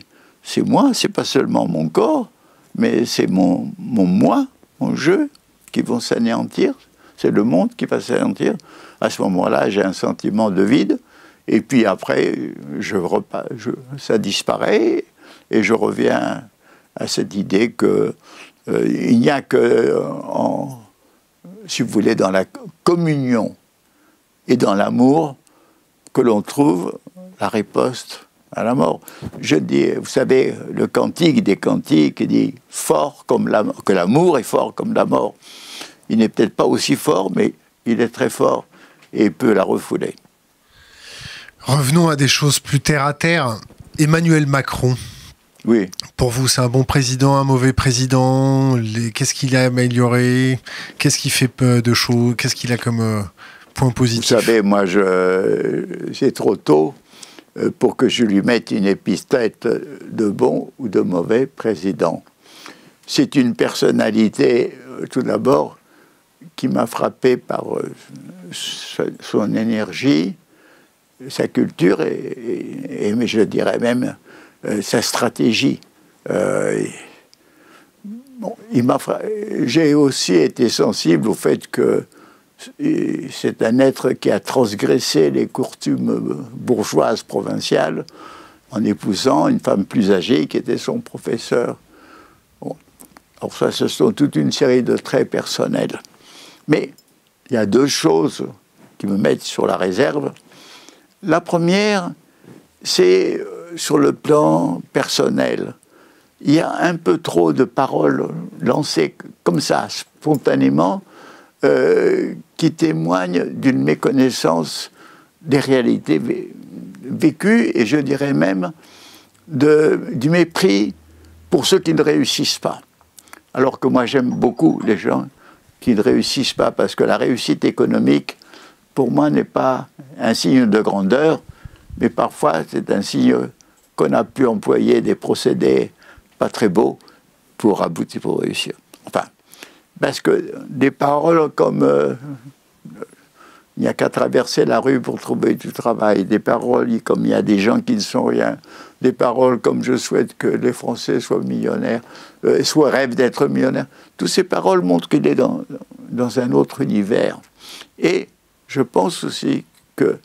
c'est moi, c'est pas seulement mon corps, mais c'est mon, mon moi, mon jeu qui vont s'anéantir. C'est le monde qui va s'anéantir. À ce moment-là, j'ai un sentiment de vide. Et puis après, ça disparaît et je reviens à cette idée que euh, il n'y a que en, si vous voulez, dans la communion et dans l'amour que l'on trouve la riposte à la mort. Je dis, vous savez, le cantique des cantiques dit fort comme la, que l'amour est fort comme la mort. Il n'est peut-être pas aussi fort, mais il est très fort et peut la refouler. Revenons à des choses plus terre à terre. Emmanuel Macron, oui. Pour vous, c'est un bon président, un mauvais président? Qu'est-ce qu'il a amélioré? Qu'est-ce qui fait de choses? Qu'est-ce qu'il a comme euh, point positif? Vous savez, moi, c'est trop tôt pour que je lui mette une épithète de bon ou de mauvais président. C'est une personnalité, euh, tout d'abord, qui m'a frappé par son énergie, sa culture et, mais je dirais même euh, sa stratégie. Euh, j'ai aussi été sensible au fait que c'est un être qui a transgressé les coutumes bourgeoises provinciales en épousant une femme plus âgée qui était son professeur. Alors ça, ce sont toute une série de traits personnels. Mais il y a deux choses qui me mettent sur la réserve. La première, c'est sur le plan personnel, il y a un peu trop de paroles lancées comme ça, spontanément, euh, qui témoignent d'une méconnaissance des réalités vécues et je dirais même du mépris pour ceux qui ne réussissent pas. Alors que moi j'aime beaucoup les gens qui ne réussissent pas parce que la réussite économique, pour moi, n'est pas un signe de grandeur, mais parfois c'est un signe qu'on a pu employer des procédés pas très beaux pour aboutir, pour réussir. Parce que des paroles comme euh, il n'y a qu'à traverser la rue pour trouver du travail, des paroles comme il y a des gens qui ne sont rien, des paroles comme je souhaite que les Français soient millionnaires, euh, soit rêvent d'être millionnaires. Toutes ces paroles montrent qu'il est dans, dans un autre univers. Et je pense aussi que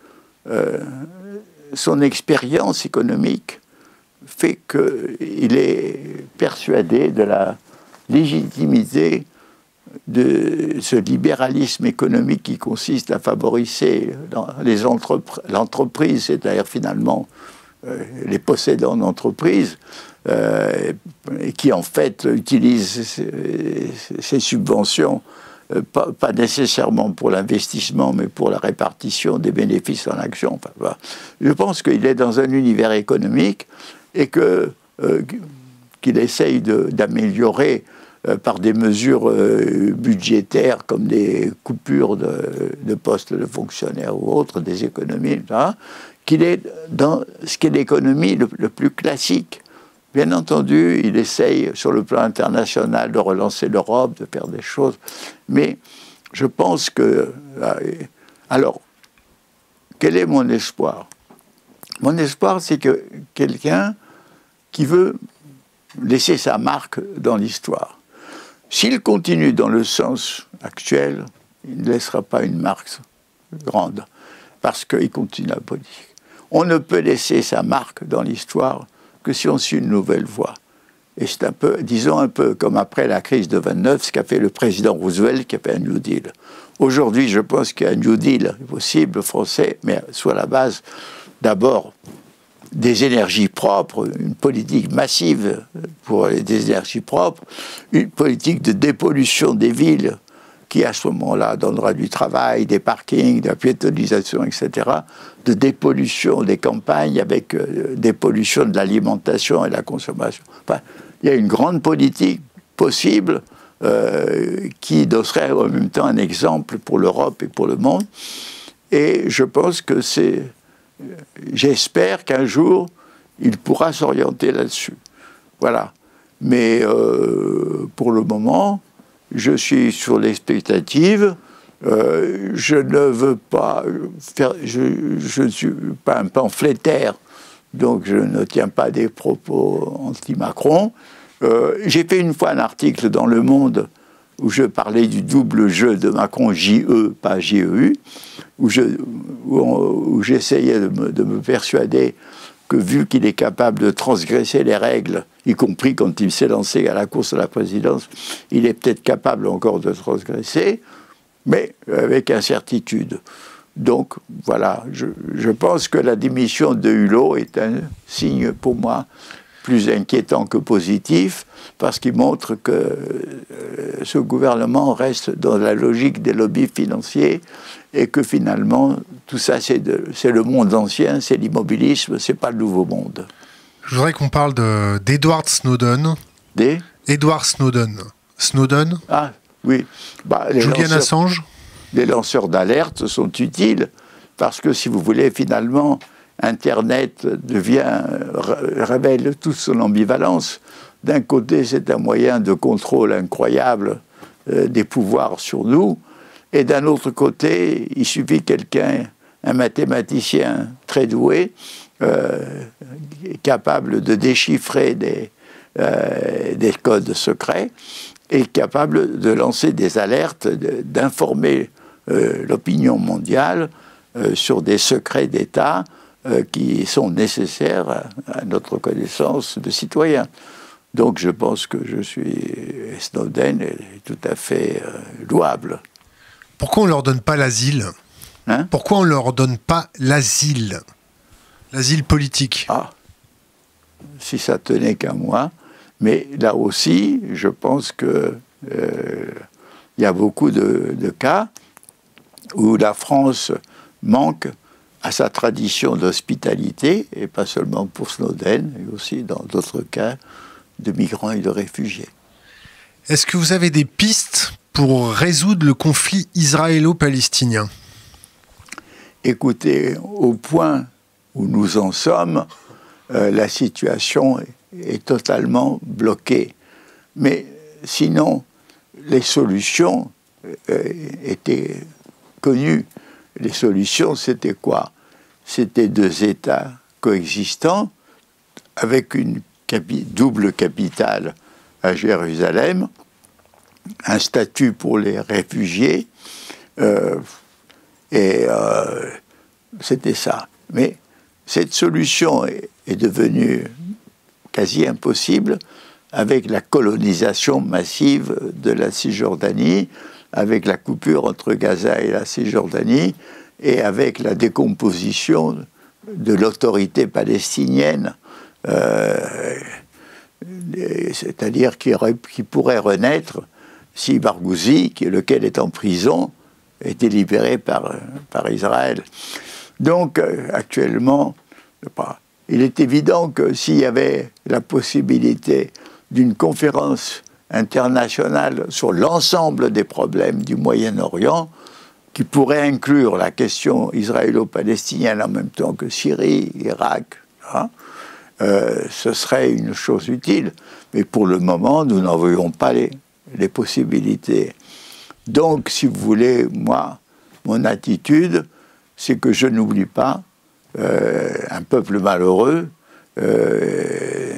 son expérience économique fait qu'il est persuadé de la légitimité de ce libéralisme économique qui consiste à favoriser l'entreprise, c'est-à-dire finalement euh, les possédants d'entreprise, euh, qui en fait utilisent ces, subventions euh, pas, nécessairement pour l'investissement, mais pour la répartition des bénéfices en action. Je pense qu'il est dans un univers économique et qu'il essaye d'améliorer par des mesures euh, budgétaires comme des coupures de, postes de fonctionnaires ou autres, des économies, qu'il est dans ce qui est l'économie le, plus classique. Bien entendu, il essaye sur le plan international de relancer l'Europe, de faire des choses, mais je pense que... Euh, alors, quel est mon espoir? Mon espoir, c'est que quelqu'un qui veut laisser sa marque dans l'histoire, s'il continue dans le sens actuel, il ne laissera pas une marque grande, parce qu'il continue la politique. On ne peut laisser sa marque dans l'histoire que si on suit une nouvelle voie. Et c'est un peu, disons un peu comme après la crise de 29, ce qu'a fait le président Roosevelt, qui a fait un New Deal. Aujourd'hui, je pense qu'il y a un New Deal possible français, mais sur la base d'abord des énergies propres, une politique massive pour les énergies propres, une politique de dépollution des villes qui à ce moment-là donnera du travail, des parkings, de la piétonisation, etc., de dépollution des campagnes avec euh, des pollutions de l'alimentation et de la consommation. il y a une grande politique possible euh, qui serait en même temps un exemple pour l'Europe et pour le monde. Et je pense que c'est j'espère qu'un jour, il pourra s'orienter là-dessus. Voilà. Mais euh, pour le moment, je suis sur l'expectative. Euh, je ne veux pas faire. Je ne suis pas un pamphlétaire, donc je ne tiens pas des propos anti-Macron. Euh, j'ai fait une fois un article dans Le Monde où je parlais du double jeu de Macron, JE, pas GEU, où, j'essayais de, me, persuader que vu qu'il est capable de transgresser les règles, y compris quand il s'est lancé à la course à la présidence, il est peut-être capable encore de transgresser, mais avec incertitude. Donc voilà, je, je pense que la démission de Hulot est un signe pour moi plus inquiétant que positif, parce qu'il montre que euh, ce gouvernement reste dans la logique des lobbies financiers et que finalement, tout ça, c'est le monde ancien, c'est l'immobilisme, c'est pas le nouveau monde. Je voudrais qu'on parle d'Edward Snowden. Des? Edward Snowden. Snowden? Ah, oui. Bah, Julian Assange? Les lanceurs d'alerte sont utiles parce que, si vous voulez, finalement, Internet devient, révèle toute son ambivalence. D'un côté, c'est un moyen de contrôle incroyable euh, des pouvoirs sur nous, et d'un autre côté, il suffit quelqu'un, un mathématicien très doué, euh, capable de déchiffrer des, euh, des codes secrets, et capable de lancer des alertes, d'informer l'opinion mondiale sur des secrets d'État euh, qui sont nécessaires à, notre connaissance de citoyens. Donc je pense que je suis Snowden est tout à fait euh, louable. Pourquoi on ne leur donne pas l'asile? Hein? Pourquoi on ne leur donne pas l'asile? L'asile politique Ah, si ça tenait qu'à moi. Mais là aussi, je pense que euh, y a beaucoup de, de, cas où la France manque à sa tradition d'hospitalité, et pas seulement pour Snowden, mais aussi dans d'autres cas de migrants et de réfugiés. Est-ce que vous avez des pistes pour résoudre le conflit israélo-palestinien? Écoutez, au point où nous en sommes, euh, la situation est, totalement bloquée. Mais sinon, les solutions euh, étaient connues. Les solutions, c'était quoi? C'était deux États coexistants avec une double capitale à Jérusalem, un statut pour les réfugiés euh, et euh, c'était ça. Mais cette solution est, devenue quasi impossible avec la colonisation massive de la Cisjordanie, avec la coupure entre Gaza et la Cisjordanie, et avec la décomposition de l'autorité palestinienne, euh, c'est-à-dire qui, pourrait renaître si Barghouzi, lequel est en prison, était libéré par, par Israël. Donc, euh, actuellement, il est évident que s'il y avait la possibilité d'une conférence internationale sur l'ensemble des problèmes du Moyen-Orient, qui pourrait inclure la question israélo-palestinienne en même temps que Syrie, Irak, hein, euh, ce serait une chose utile. Mais pour le moment, nous n'en voyons pas les, possibilités. Donc, si vous voulez, moi, mon attitude, c'est que je n'oublie pas euh, un peuple malheureux, euh,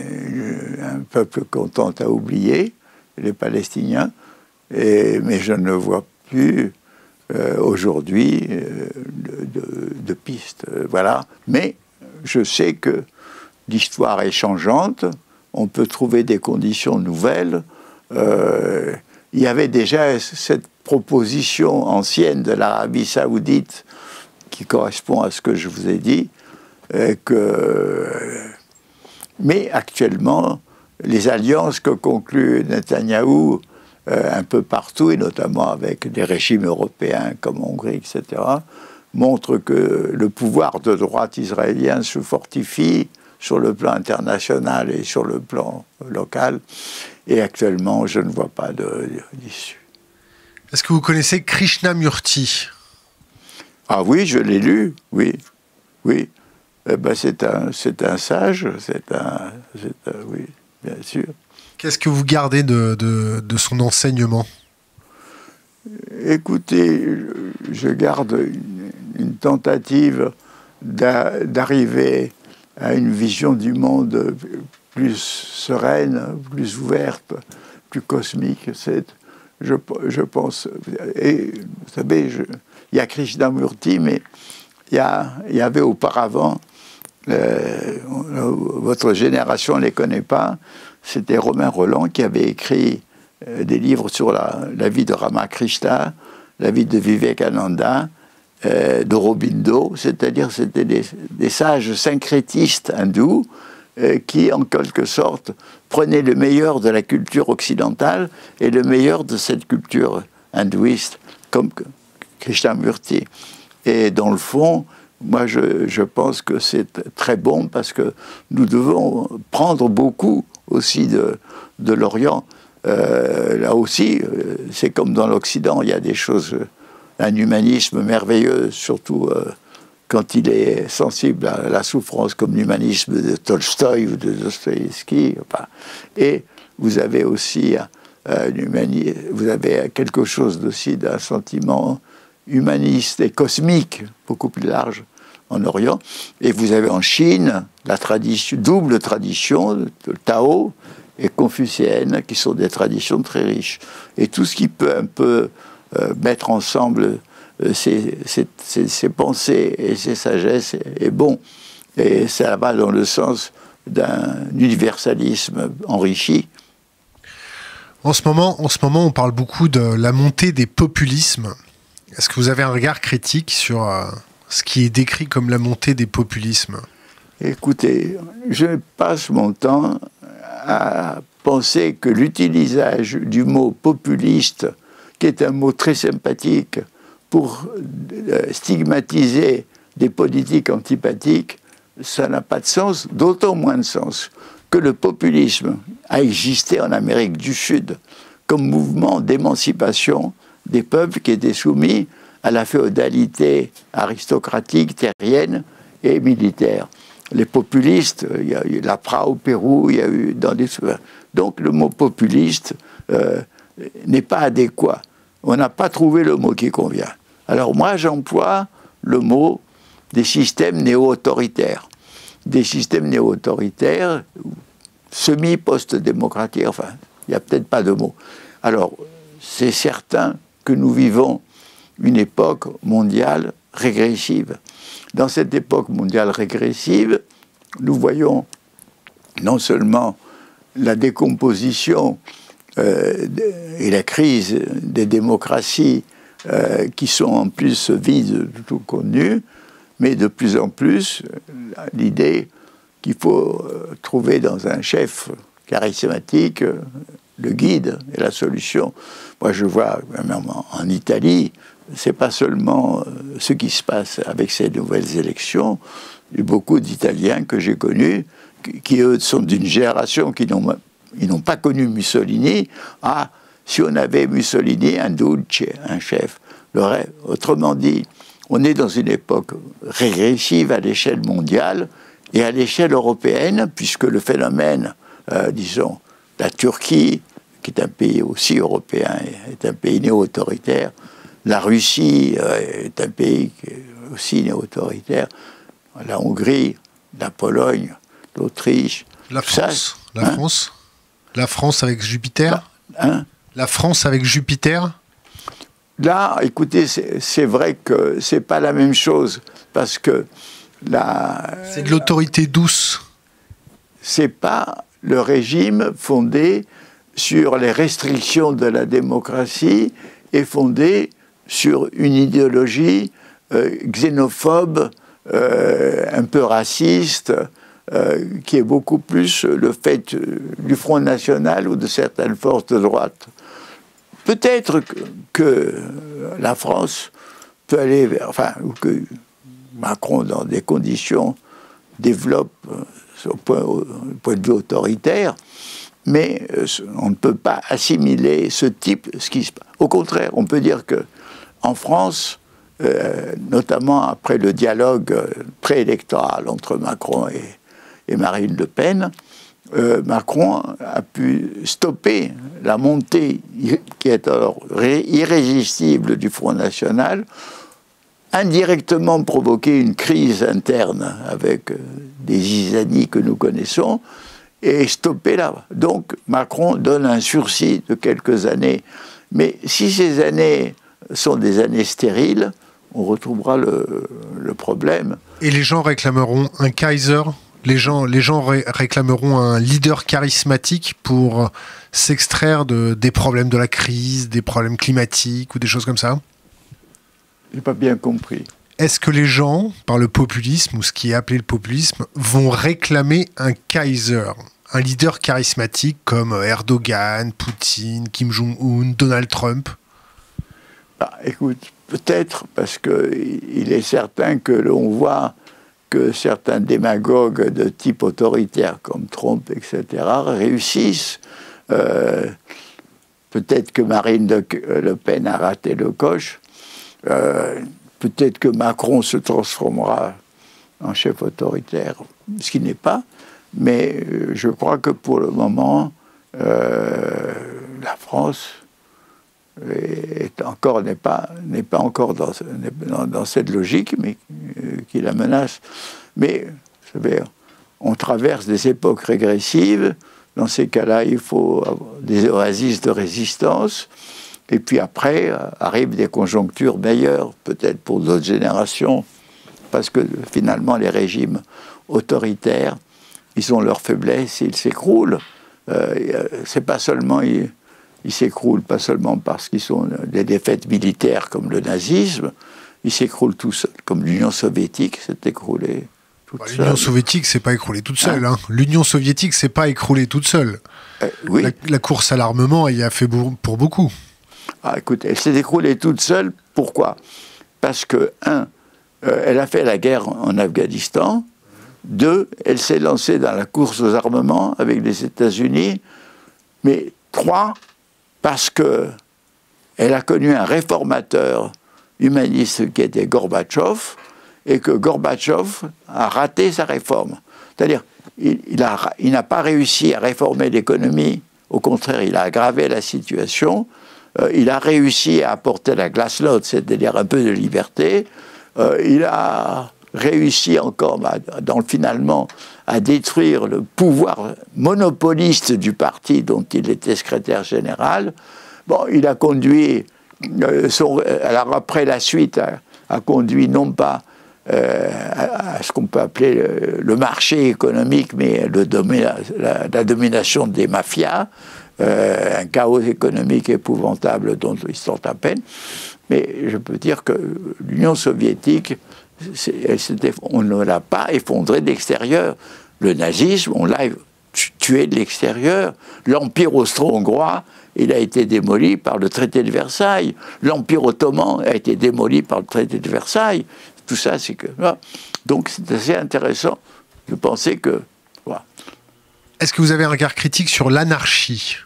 un peuple qu'on tente à oublier, les Palestiniens, mais je ne vois plus euh, aujourd'hui de, de, pistes. voilà. Mais je sais que l'histoire est changeante, on peut trouver des conditions nouvelles. il y avait déjà cette proposition ancienne de l'Arabie saoudite qui correspond à ce que je vous ai dit, euh, mais actuellement, les alliances que conclut Netanyahou euh, un peu partout, et notamment avec des régimes européens comme Hongrie, etc., montrent que le pouvoir de droite israélien se fortifie sur le plan international et sur le plan local. Et actuellement, je ne vois pas d'issue. Est-ce que vous connaissez Krishnamurti? Ah oui, je l'ai lu, oui. Oui. Eh ben, c'est un, un sage, c'est un, Oui, bien sûr. Qu'est-ce que vous gardez de, de, son enseignement? Écoutez, je garde une, tentative d'arriver à une vision du monde plus sereine, plus ouverte, plus cosmique. C'est je, je, pense. Et vous savez, il y a Krishnamurti, mais il y, a, il y avait auparavant, votre génération ne les connaît pas, c'était Romain Roland qui avait écrit euh, des livres sur la, vie de Ramakrishna, la vie de Vivekananda, euh, d'Aurobindo, c'est-à-dire c'était des, sages syncrétistes hindous euh, qui, en quelque sorte, prenait le meilleur de la culture occidentale et le meilleur de cette culture hindouiste, comme Krishnamurti. Et dans le fond, moi, je, pense que c'est très bon parce que nous devons prendre beaucoup aussi de, de l'Orient. Euh, là aussi, euh, c'est comme dans l'Occident, il y a des choses, un humanisme merveilleux, surtout quand il est sensible à la souffrance, comme l'humanisme de Tolstoï ou de Dostoïevski. et vous avez aussi euh, vous avez quelque chose aussi d'un sentiment humaniste et cosmique beaucoup plus large en Orient. Et vous avez en Chine la double tradition, de Tao et confucéenne, qui sont des traditions très riches. Et tout ce qui peut un peu euh, mettre ensemble euh, pensées et ses sagesses est, bon. Et ça va dans le sens d'un universalisme enrichi. En ce, moment, en ce moment, on parle beaucoup de la montée des populismes. Est-ce que vous avez un regard critique sur euh, ce qui est décrit comme la montée des populismes. Écoutez, je passe mon temps à penser que l'utilisation du mot populiste, qui est un mot très sympathique, pour euh, stigmatiser des politiques antipathiques, ça n'a pas de sens, d'autant moins de sens que le populisme a existé en Amérique du Sud comme mouvement d'émancipation des peuples qui étaient soumis à la féodalité aristocratique, terrienne et militaire. Les populistes, il y a eu l'APRA au Pérou, il y a eu dans des... Donc le mot populiste euh, n'est pas adéquat. On n'a pas trouvé le mot qui convient. Alors moi, j'emploie le mot des systèmes néo-autoritaires. Des systèmes néo-autoritaires, semi-post-démocratiques, enfin, il n'y a peut-être pas de mot. Alors, c'est certain que nous vivons une époque mondiale régressive. dans cette époque mondiale régressive, nous voyons non seulement la décomposition euh, et la crise des démocraties euh, qui sont en plus vides de tout connu, mais de plus en plus l'idée qu'il faut euh, trouver dans un chef charismatique le guide et la solution. Moi, je vois en Italie, c'est pas seulement ce qui se passe avec ces nouvelles élections. Beaucoup d'Italiens que j'ai connus qui, eux, sont d'une génération qui n'ont pas connu Mussolini. Ah, si on avait Mussolini, un dulce, un chef. Le Autrement dit, on est dans une époque régressive à l'échelle mondiale et à l'échelle européenne, puisque le phénomène, euh, disons, la Turquie, qui est un pays aussi européen, est un pays néo-autoritaire, la Russie euh, est un pays aussi néo-autoritaire, la Hongrie, la Pologne, l'Autriche. La France La hein France La France avec Jupiter hein La France avec Jupiter Là, écoutez, c'est vrai que c'est pas la même chose parce que la. C'est de l'autorité douce. C'est pas le régime fondé sur les restrictions de la démocratie et fondé sur une idéologie euh, xénophobe, euh, un peu raciste, euh, qui est beaucoup plus le fait du Front National ou de certaines forces de droite. Peut-être que, la France peut aller vers, enfin, que Macron, dans des conditions, développe au point, point, de vue autoritaire, mais euh, on ne peut pas assimiler ce type. Ce qui, au contraire, on peut dire que en France, notamment après le dialogue préélectoral entre Macron et, Marine Le Pen, euh, Macron a pu stopper la montée qui est alors irrésistible du Front National, indirectement provoquer une crise interne avec euh, des isanies que nous connaissons, et stopper là. Donc Macron donne un sursis de quelques années. Mais si ces années sont des années stériles, on retrouvera le, le problème. Et les gens réclameront un Kaiser? Les gens, les gens réclameront un leader charismatique pour s'extraire de, des problèmes de la crise, des problèmes climatiques ou des choses comme ça? J'ai pas bien compris. Est-ce que les gens, par le populisme ou ce qui est appelé le populisme, vont réclamer un Kaiser, un leader charismatique comme Erdogan, Poutine, Kim Jong-un, Donald Trump? Bah, Écoute, peut-être parce qu'il est certain que l'on voit que certains démagogues de type autoritaire comme Trump, etc., réussissent. Euh, peut-être que Marine Le Pen a raté le coche. Euh, peut-être que Macron se transformera en chef autoritaire, ce qui n'est pas. Mais euh, je crois que pour le moment, la France est encore n'est pas n'est pas encore dans, dans, cette logique, mais euh, qui la menace. Mais on traverse des époques régressives. Dans ces cas-là, il faut des oasis de résistance. Et puis après, euh, arrivent des conjonctures meilleures, peut-être pour d'autres générations, parce que finalement, les régimes autoritaires, ils ont leur faiblesse, ils s'écroulent. Euh, c'est pas seulement ils s'écroulent pas seulement parce qu'ils sont des défaites militaires comme le nazisme, ils s'écroulent tous seuls, comme l'Union soviétique s'est écroulée. Bah, L'Union soviétique s'est pas écroulée toute seule. Hein. Hein. L'Union soviétique s'est pas écroulée toute seule. Euh, oui. la, course à l'armement y a fait pour beaucoup. Ah, écoute, elle s'est écroulée toute seule. Pourquoi? Parce que, un, euh, elle a fait la guerre en Afghanistan. Deux, elle s'est lancée dans la course aux armements avec les États-Unis. Mais trois, parce qu'elle a connu un réformateur humaniste qui était Gorbatchev, et que Gorbatchev a raté sa réforme. C'est-à-dire, il, il n'a pas réussi à réformer l'économie, au contraire, il a aggravé la situation, euh, il a réussi à apporter la glasnost, c'est-à-dire un peu de liberté, euh, il a réussi encore, bah, finalement, à détruire le pouvoir monopoliste du parti dont il était secrétaire général. Bon, il a conduit, euh, alors après la suite, a, conduit non pas à, ce qu'on peut appeler le, marché économique, mais la, domination des mafias, un chaos économique épouvantable dont ils sortent à peine. Mais je peux dire que l'Union soviétique, on ne l'a pas effondrée d'extérieur. Le nazisme, on l'a tué de l'extérieur. L'Empire austro-hongrois, il a été démoli par le traité de Versailles. L'Empire ottoman a été démoli par le traité de Versailles. Tout ça, c'est que. Donc, c'est assez intéressant de penser que. Est-ce que vous avez un regard critique sur l'anarchie?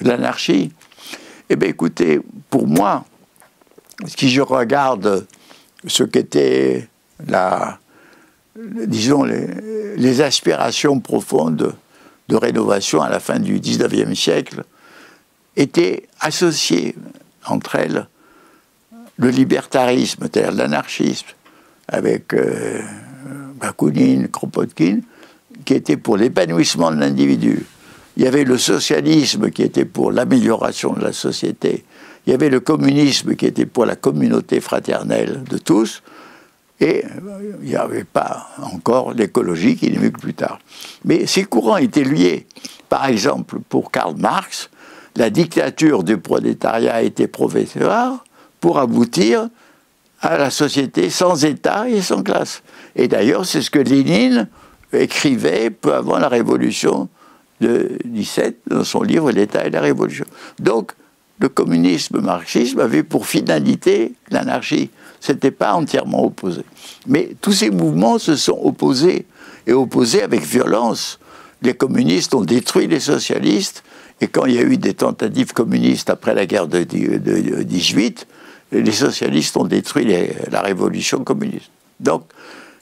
L'anarchie Eh bien, écoutez, pour moi, si je regarde ce qu'était la, disons, les, aspirations profondes de rénovation à la fin du 19e siècle, étaient associées entre elles le libertarisme, c'est-à-dire l'anarchisme, avec euh, Bakounine, Kropotkin, qui était pour l'épanouissement de l'individu. Il y avait le socialisme qui était pour l'amélioration de la société. Il y avait le communisme qui était pour la communauté fraternelle de tous. Et euh, il n'y avait pas encore l'écologie qui est venue plus tard. Mais ces courants étaient liés. Par exemple, pour Karl Marx, la dictature du prolétariat était provisoire pour aboutir à la société sans État et sans classe. Et d'ailleurs, c'est ce que Lénine écrivait peu avant la révolution de 17 dans son livre L'État et la Révolution. Donc, le communisme marxisme avait pour finalité l'anarchie. Ce n'était pas entièrement opposé. Mais tous ces mouvements se sont opposés, et opposés avec violence. Les communistes ont détruit les socialistes, et quand il y a eu des tentatives communistes après la guerre de, 18, les socialistes ont détruit la révolution communiste. Donc,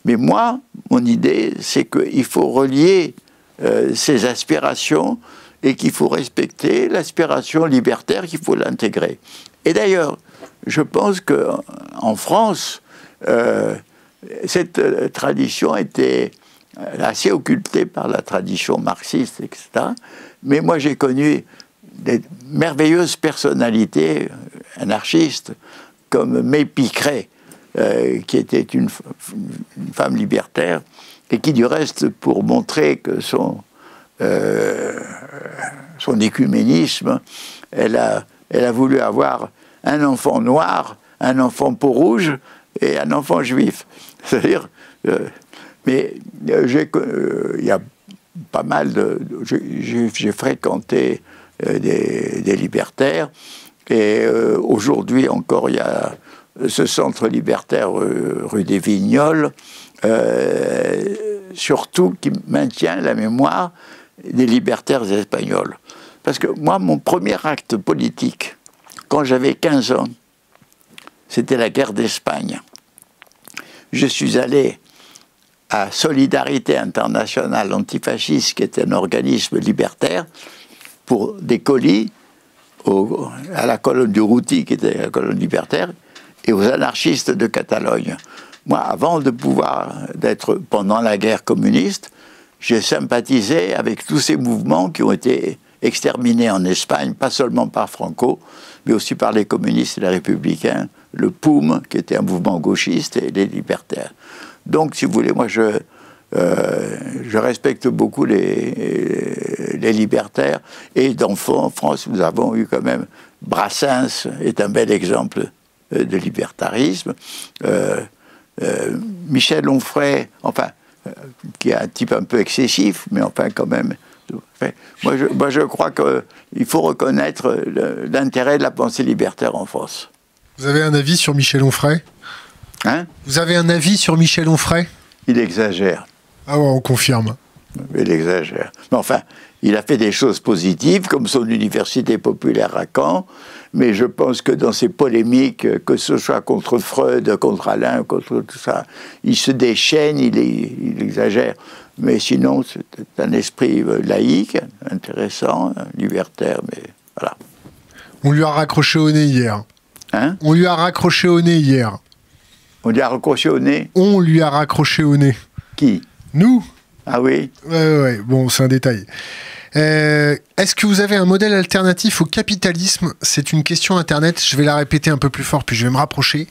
mais moi, mon idée, c'est qu'il faut relier euh, ces aspirations et qu'il faut respecter l'aspiration libertaire, qu'il faut l'intégrer. Et d'ailleurs, je pense qu'en France, euh, cette euh, tradition était assez occultée par la tradition marxiste, etc. Mais moi, j'ai connu des merveilleuses personnalités anarchistes, comme May Picret, euh, qui était une, femme libertaire, et qui, du reste, pour montrer que son euh, son écuménisme, elle a, elle a voulu avoir un enfant noir, un enfant peau rouge et un enfant juif. C'est-à-dire, euh, mais euh, il y a pas mal de. J'ai fréquenté des, des, libertaires et aujourd'hui encore, il y a ce centre libertaire rue des Vignoles, surtout qui maintient la mémoire des libertaires espagnols. Parce que moi, mon premier acte politique, quand j'avais 15 ans, c'était la guerre d'Espagne. Je suis allé à Solidarité internationale antifasciste, qui était un organisme libertaire, pour des colis à la colonne du Routi, qui était la colonne libertaire, et aux anarchistes de Catalogne. Moi, avant de pouvoir, d'être pendant la guerre communiste, j'ai sympathisé avec tous ces mouvements qui ont été exterminés en Espagne, pas seulement par Franco, mais aussi par les communistes et les républicains, le POUM, qui était un mouvement gauchiste, et les libertaires. Donc, si vous voulez, moi, je, euh, respecte beaucoup les, libertaires. Et dans France, nous avons eu quand même Brassens est un bel exemple euh, de libertarisme. Euh, Michel Onfray, enfin, euh, qui est un type un peu excessif, mais enfin quand même. moi, je, moi, je crois qu'il faut reconnaître l'intérêt de la pensée libertaire en France. Vous avez un avis sur Michel Onfray? Hein? Vous avez un avis sur Michel Onfray? Il exagère. Ah ouais, on confirme. Il exagère. Mais enfin, il a fait des choses positives, comme son université populaire à Caen, mais je pense que dans ces polémiques, que ce soit contre Freud, contre Alain, contre tout ça, il se déchaîne, il, il exagère. Mais sinon, c'est un esprit laïque, intéressant, libertaire, mais voilà. On lui a raccroché au nez hier. Hein? On lui a raccroché au nez hier. On lui a raccroché au nez? On lui a raccroché au nez. Qui? Nous? Ah oui? Ouais, ouais, bon, c'est un détail. Euh, est-ce que vous avez un modèle alternatif au capitalisme? C'est une question Internet, je vais la répéter un peu plus fort, puis je vais me rapprocher.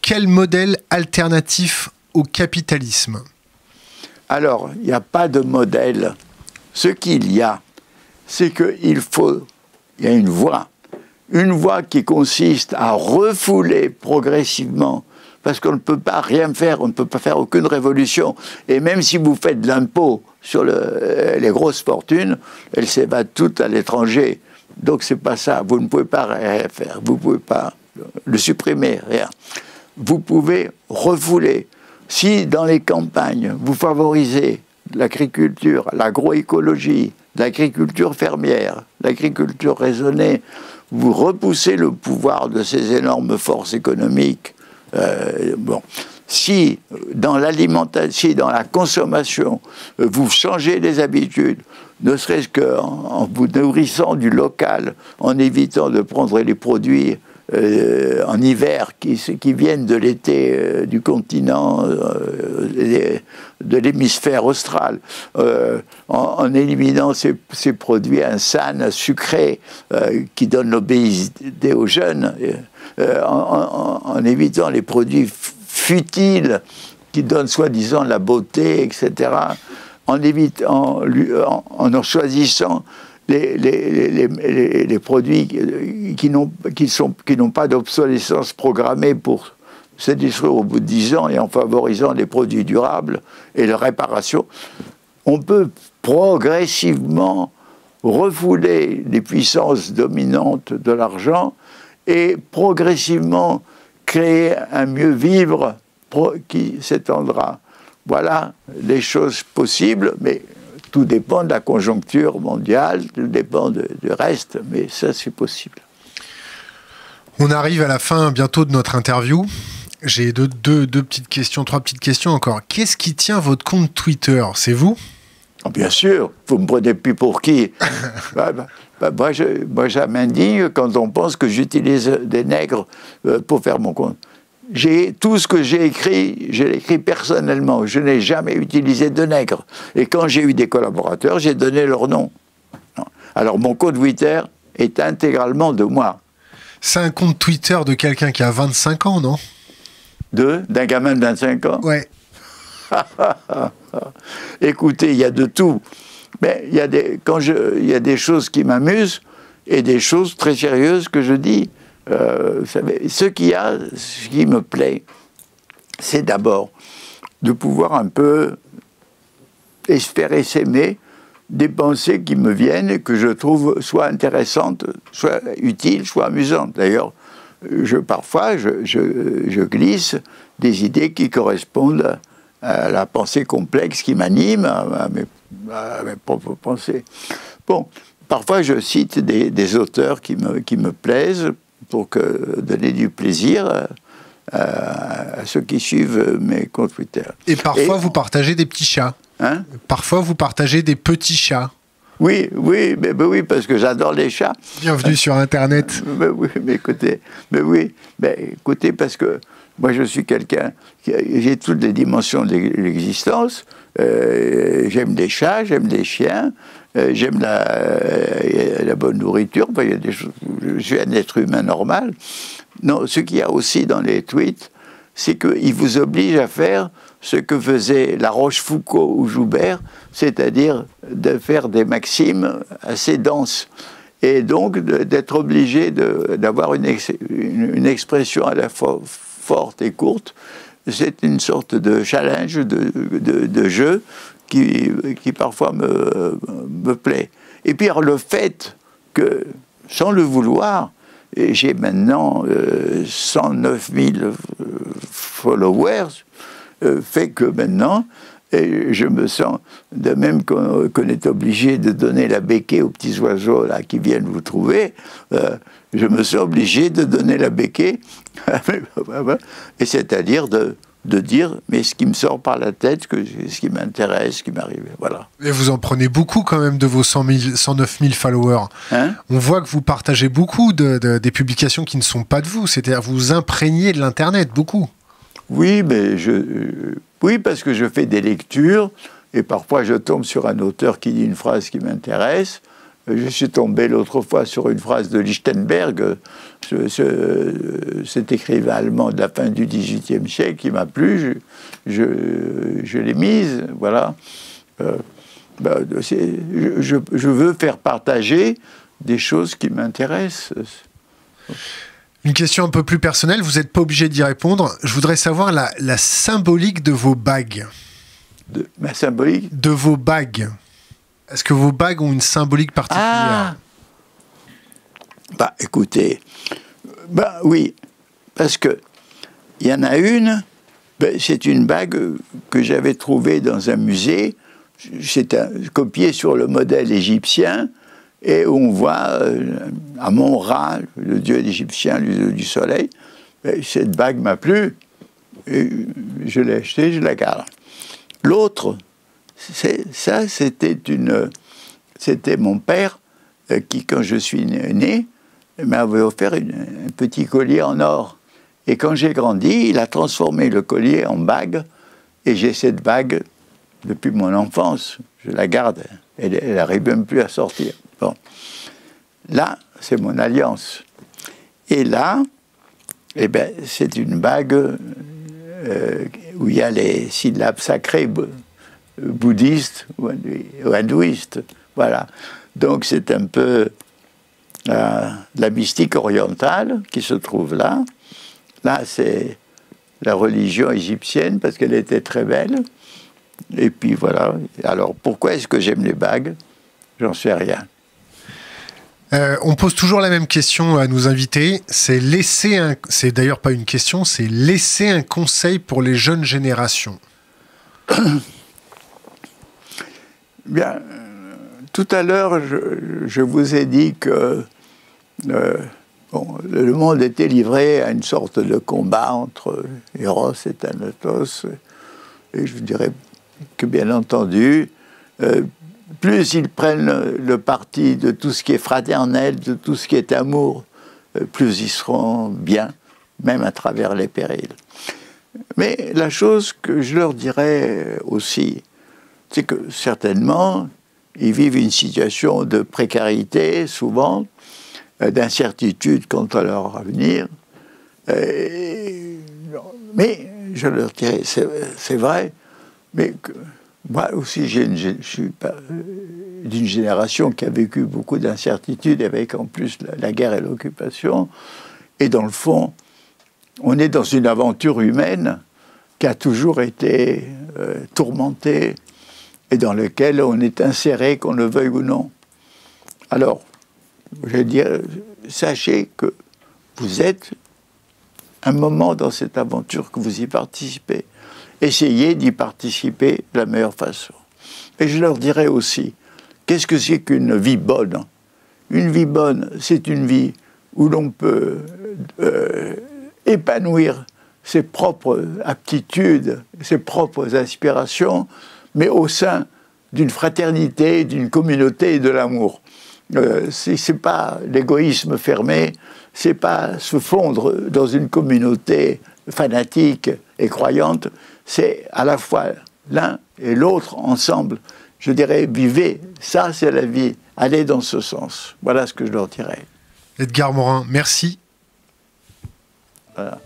Quel modèle alternatif au capitalisme? Alors, il n'y a pas de modèle. Ce qu'il y a, c'est qu'il faut, il y a une voie, une voie qui consiste à refouler progressivement parce qu'on ne peut pas rien faire, on ne peut pas faire aucune révolution. Et même si vous faites de l'impôt sur le, les grosses fortunes, elles s'évadent toutes à l'étranger. Donc c'est pas ça. Vous ne pouvez pas rien faire. Vous ne pouvez pas le supprimer, rien. Vous pouvez refouler. Si dans les campagnes, vous favorisez l'agriculture, l'agroécologie, l'agriculture fermière, l'agriculture raisonnée, vous repoussez le pouvoir de ces énormes forces économiques euh, bon. Si dans l'alimentation, dans la consommation, euh, vous changez les habitudes, ne serait-ce qu'en vous nourrissant du local, en évitant de prendre les produits euh, en hiver qui, qui viennent de l'été du continent, de l'hémisphère austral, en, éliminant ces, ces, produits insanes, sucrés, qui donnent l'obésité aux jeunes. Euh, en, évitant les produits futiles qui donnent soi-disant la beauté, etc., en, évitant, en, en choisissant les, produits qui n'ont pas d'obsolescence programmée pour se détruire au bout de 10 ans et en favorisant les produits durables et leur réparation, on peut progressivement refouler les puissances dominantes de l'argent et progressivement créer un mieux vivre qui s'étendra. Voilà les choses possibles, mais tout dépend de la conjoncture mondiale, tout dépend du reste, mais ça c'est possible. On arrive à la fin bientôt de notre interview. J'ai deux, deux, deux, petites questions, trois petites questions encore. Qu'est-ce qui tient votre compte Twitter? C'est vous? Ah, Bien sûr, vous me prenez plus pour qui? Bah, bah, bah, moi, je, moi, ça m'indigne quand on pense que j'utilise des nègres euh, pour faire mon compte. J'ai tout ce que j'ai écrit, je l'ai écrit personnellement. Je n'ai jamais utilisé de nègres. Et quand j'ai eu des collaborateurs, j'ai donné leur nom. Alors mon compte Twitter est intégralement de moi. C'est un compte Twitter de quelqu'un qui a 25 ans, non? De D'un gamin de 25 ans? Ouais. Écoutez, il y a de tout. Mais il y, a des, quand il y a des choses qui m'amusent et des choses très sérieuses que je dis. Euh, vous savez, ce qui, a, ce qui me plaît, c'est d'abord de pouvoir un peu espérer s'aimer des pensées qui me viennent et que je trouve soit intéressantes, soit utiles, soit amusantes. D'ailleurs, je, parfois, je, je, je, glisse des idées qui correspondent à la pensée complexe qui m'anime, à mes à mes propres pensées. Bon, parfois je cite des, auteurs qui me, qui me plaisent pour que, donner du plaisir à, ceux qui suivent mes comptes Twitter. Et parfois vous partagez des petits chats. Hein? Parfois vous partagez des petits chats. Oui, oui, mais, oui, parce que j'adore les chats. Bienvenue sur Internet. Mais oui, mais écoutez, mais oui, mais écoutez, parce que moi je suis quelqu'un qui j'ai toutes les dimensions de l'existence. Euh, j'aime les chats, j'aime les chiens, euh, j'aime la, la, bonne nourriture. il y a des choses, je suis un être humain normal. Non, ce qu'il y a aussi dans les tweets, c'est qu'ils vous obligent à faire ce que faisait La Rochefoucauld ou Joubert, c'est-à-dire de faire des maximes assez denses. Et donc d'être obligé d'avoir une, expression à la fois forte et courte c'est une sorte de challenge, de, jeu qui, qui parfois me, me, plaît. Et puis le fait que, sans le vouloir, j'ai maintenant 109 euh, 000 euh, followers, euh, fait que maintenant, je me sens, de même qu'on est obligé de donner la béquée aux petits oiseaux là, qui viennent vous trouver, je me sens obligé de donner la béquée, et c'est-à-dire de, de dire, mais ce qui me sort par la tête, que, ce qui m'intéresse, ce qui m'arrive. Voilà. Et vous en prenez beaucoup quand même de vos 100 109 000 followers. Hein? On voit que vous partagez beaucoup de, des publications qui ne sont pas de vous, c'est-à-dire vous imprégnez de l'Internet beaucoup. Oui, mais je, euh, oui, parce que je fais des lectures et parfois je tombe sur un auteur qui dit une phrase qui m'intéresse Je suis tombé l'autre fois sur une phrase de Lichtenberg, cet écrivain allemand de la fin du XVIIIe siècle qui m'a plu. Je, je, l'ai mise, voilà. Euh, bah, je, je, veux faire partager des choses qui m'intéressent. Une question un peu plus personnelle, vous n'êtes pas obligé d'y répondre. Je voudrais savoir la, la symbolique de vos bagues. De ma symbolique? De vos bagues. Est-ce que vos bagues ont une symbolique particulière ah Bah écoutez, bah oui, parce que il y en a une, ben, c'est une bague que j'avais trouvée dans un musée. C'est copié sur le modèle égyptien et on voit euh, à Mon-Ra, le dieu égyptien, le dieu du soleil. Ben, cette bague m'a plu, je l'ai achetée, je la garde. L'autre, ça, c'était mon père euh, qui, quand je suis né, m'avait offert un petit collier en or. Et quand j'ai grandi, il a transformé le collier en bague, et j'ai cette bague depuis mon enfance. Je la garde. Elle n'arrive même plus à sortir. Bon. Là, c'est mon alliance. Et là, eh ben, c'est une bague euh, où il y a les syllabes sacrées bouddhistes ou hindouistes. Voilà. Donc c'est un peu euh, la mystique orientale qui se trouve là. Là, c'est la religion égyptienne parce qu'elle était très belle. Et puis voilà. Alors pourquoi est-ce que j'aime les bagues? J'en sais rien. Euh, on pose toujours la même question à nos invités. C'est laisser un, c'est d'ailleurs pas une question, c'est laisser un conseil pour les jeunes générations. Bien, tout à l'heure, je, vous ai dit que euh, le monde était livré à une sorte de combat entre Eros et Thanatos. Et je dirais que, bien entendu, euh, plus ils prennent le, parti de tout ce qui est fraternel, de tout ce qui est amour, euh, plus ils seront bien, même à travers les périls. Mais la chose que je leur dirais aussi, c'est que certainement, ils vivent une situation de précarité, souvent, euh, d'incertitude quant à leur avenir. Euh, mais je leur dirais, c'est vrai, mais moi aussi, je suis euh, d'une génération qui a vécu beaucoup d'incertitudes, avec en plus la, guerre et l'occupation. Et dans le fond, on est dans une aventure humaine qui a toujours été tourmentée et dans lequel on est inséré, qu'on le veuille ou non. Alors, je veux dire, sachez que vous êtes un moment dans cette aventure, que vous y participez. Essayez d'y participer de la meilleure façon. Et je leur dirais aussi, qu'est-ce que c'est qu'une vie bonne? Une vie bonne, c'est une vie où l'on peut euh, épanouir ses propres aptitudes, ses propres aspirations, mais au sein d'une fraternité, d'une communauté et de l'amour. Euh, Ce n'est pas l'égoïsme fermé, c'est pas se fondre dans une communauté fanatique et croyante, c'est à la fois l'un et l'autre ensemble. Je dirais, vivez, ça c'est la vie, allez dans ce sens. Voilà ce que je leur dirais. Edgar Morin, merci. Voilà.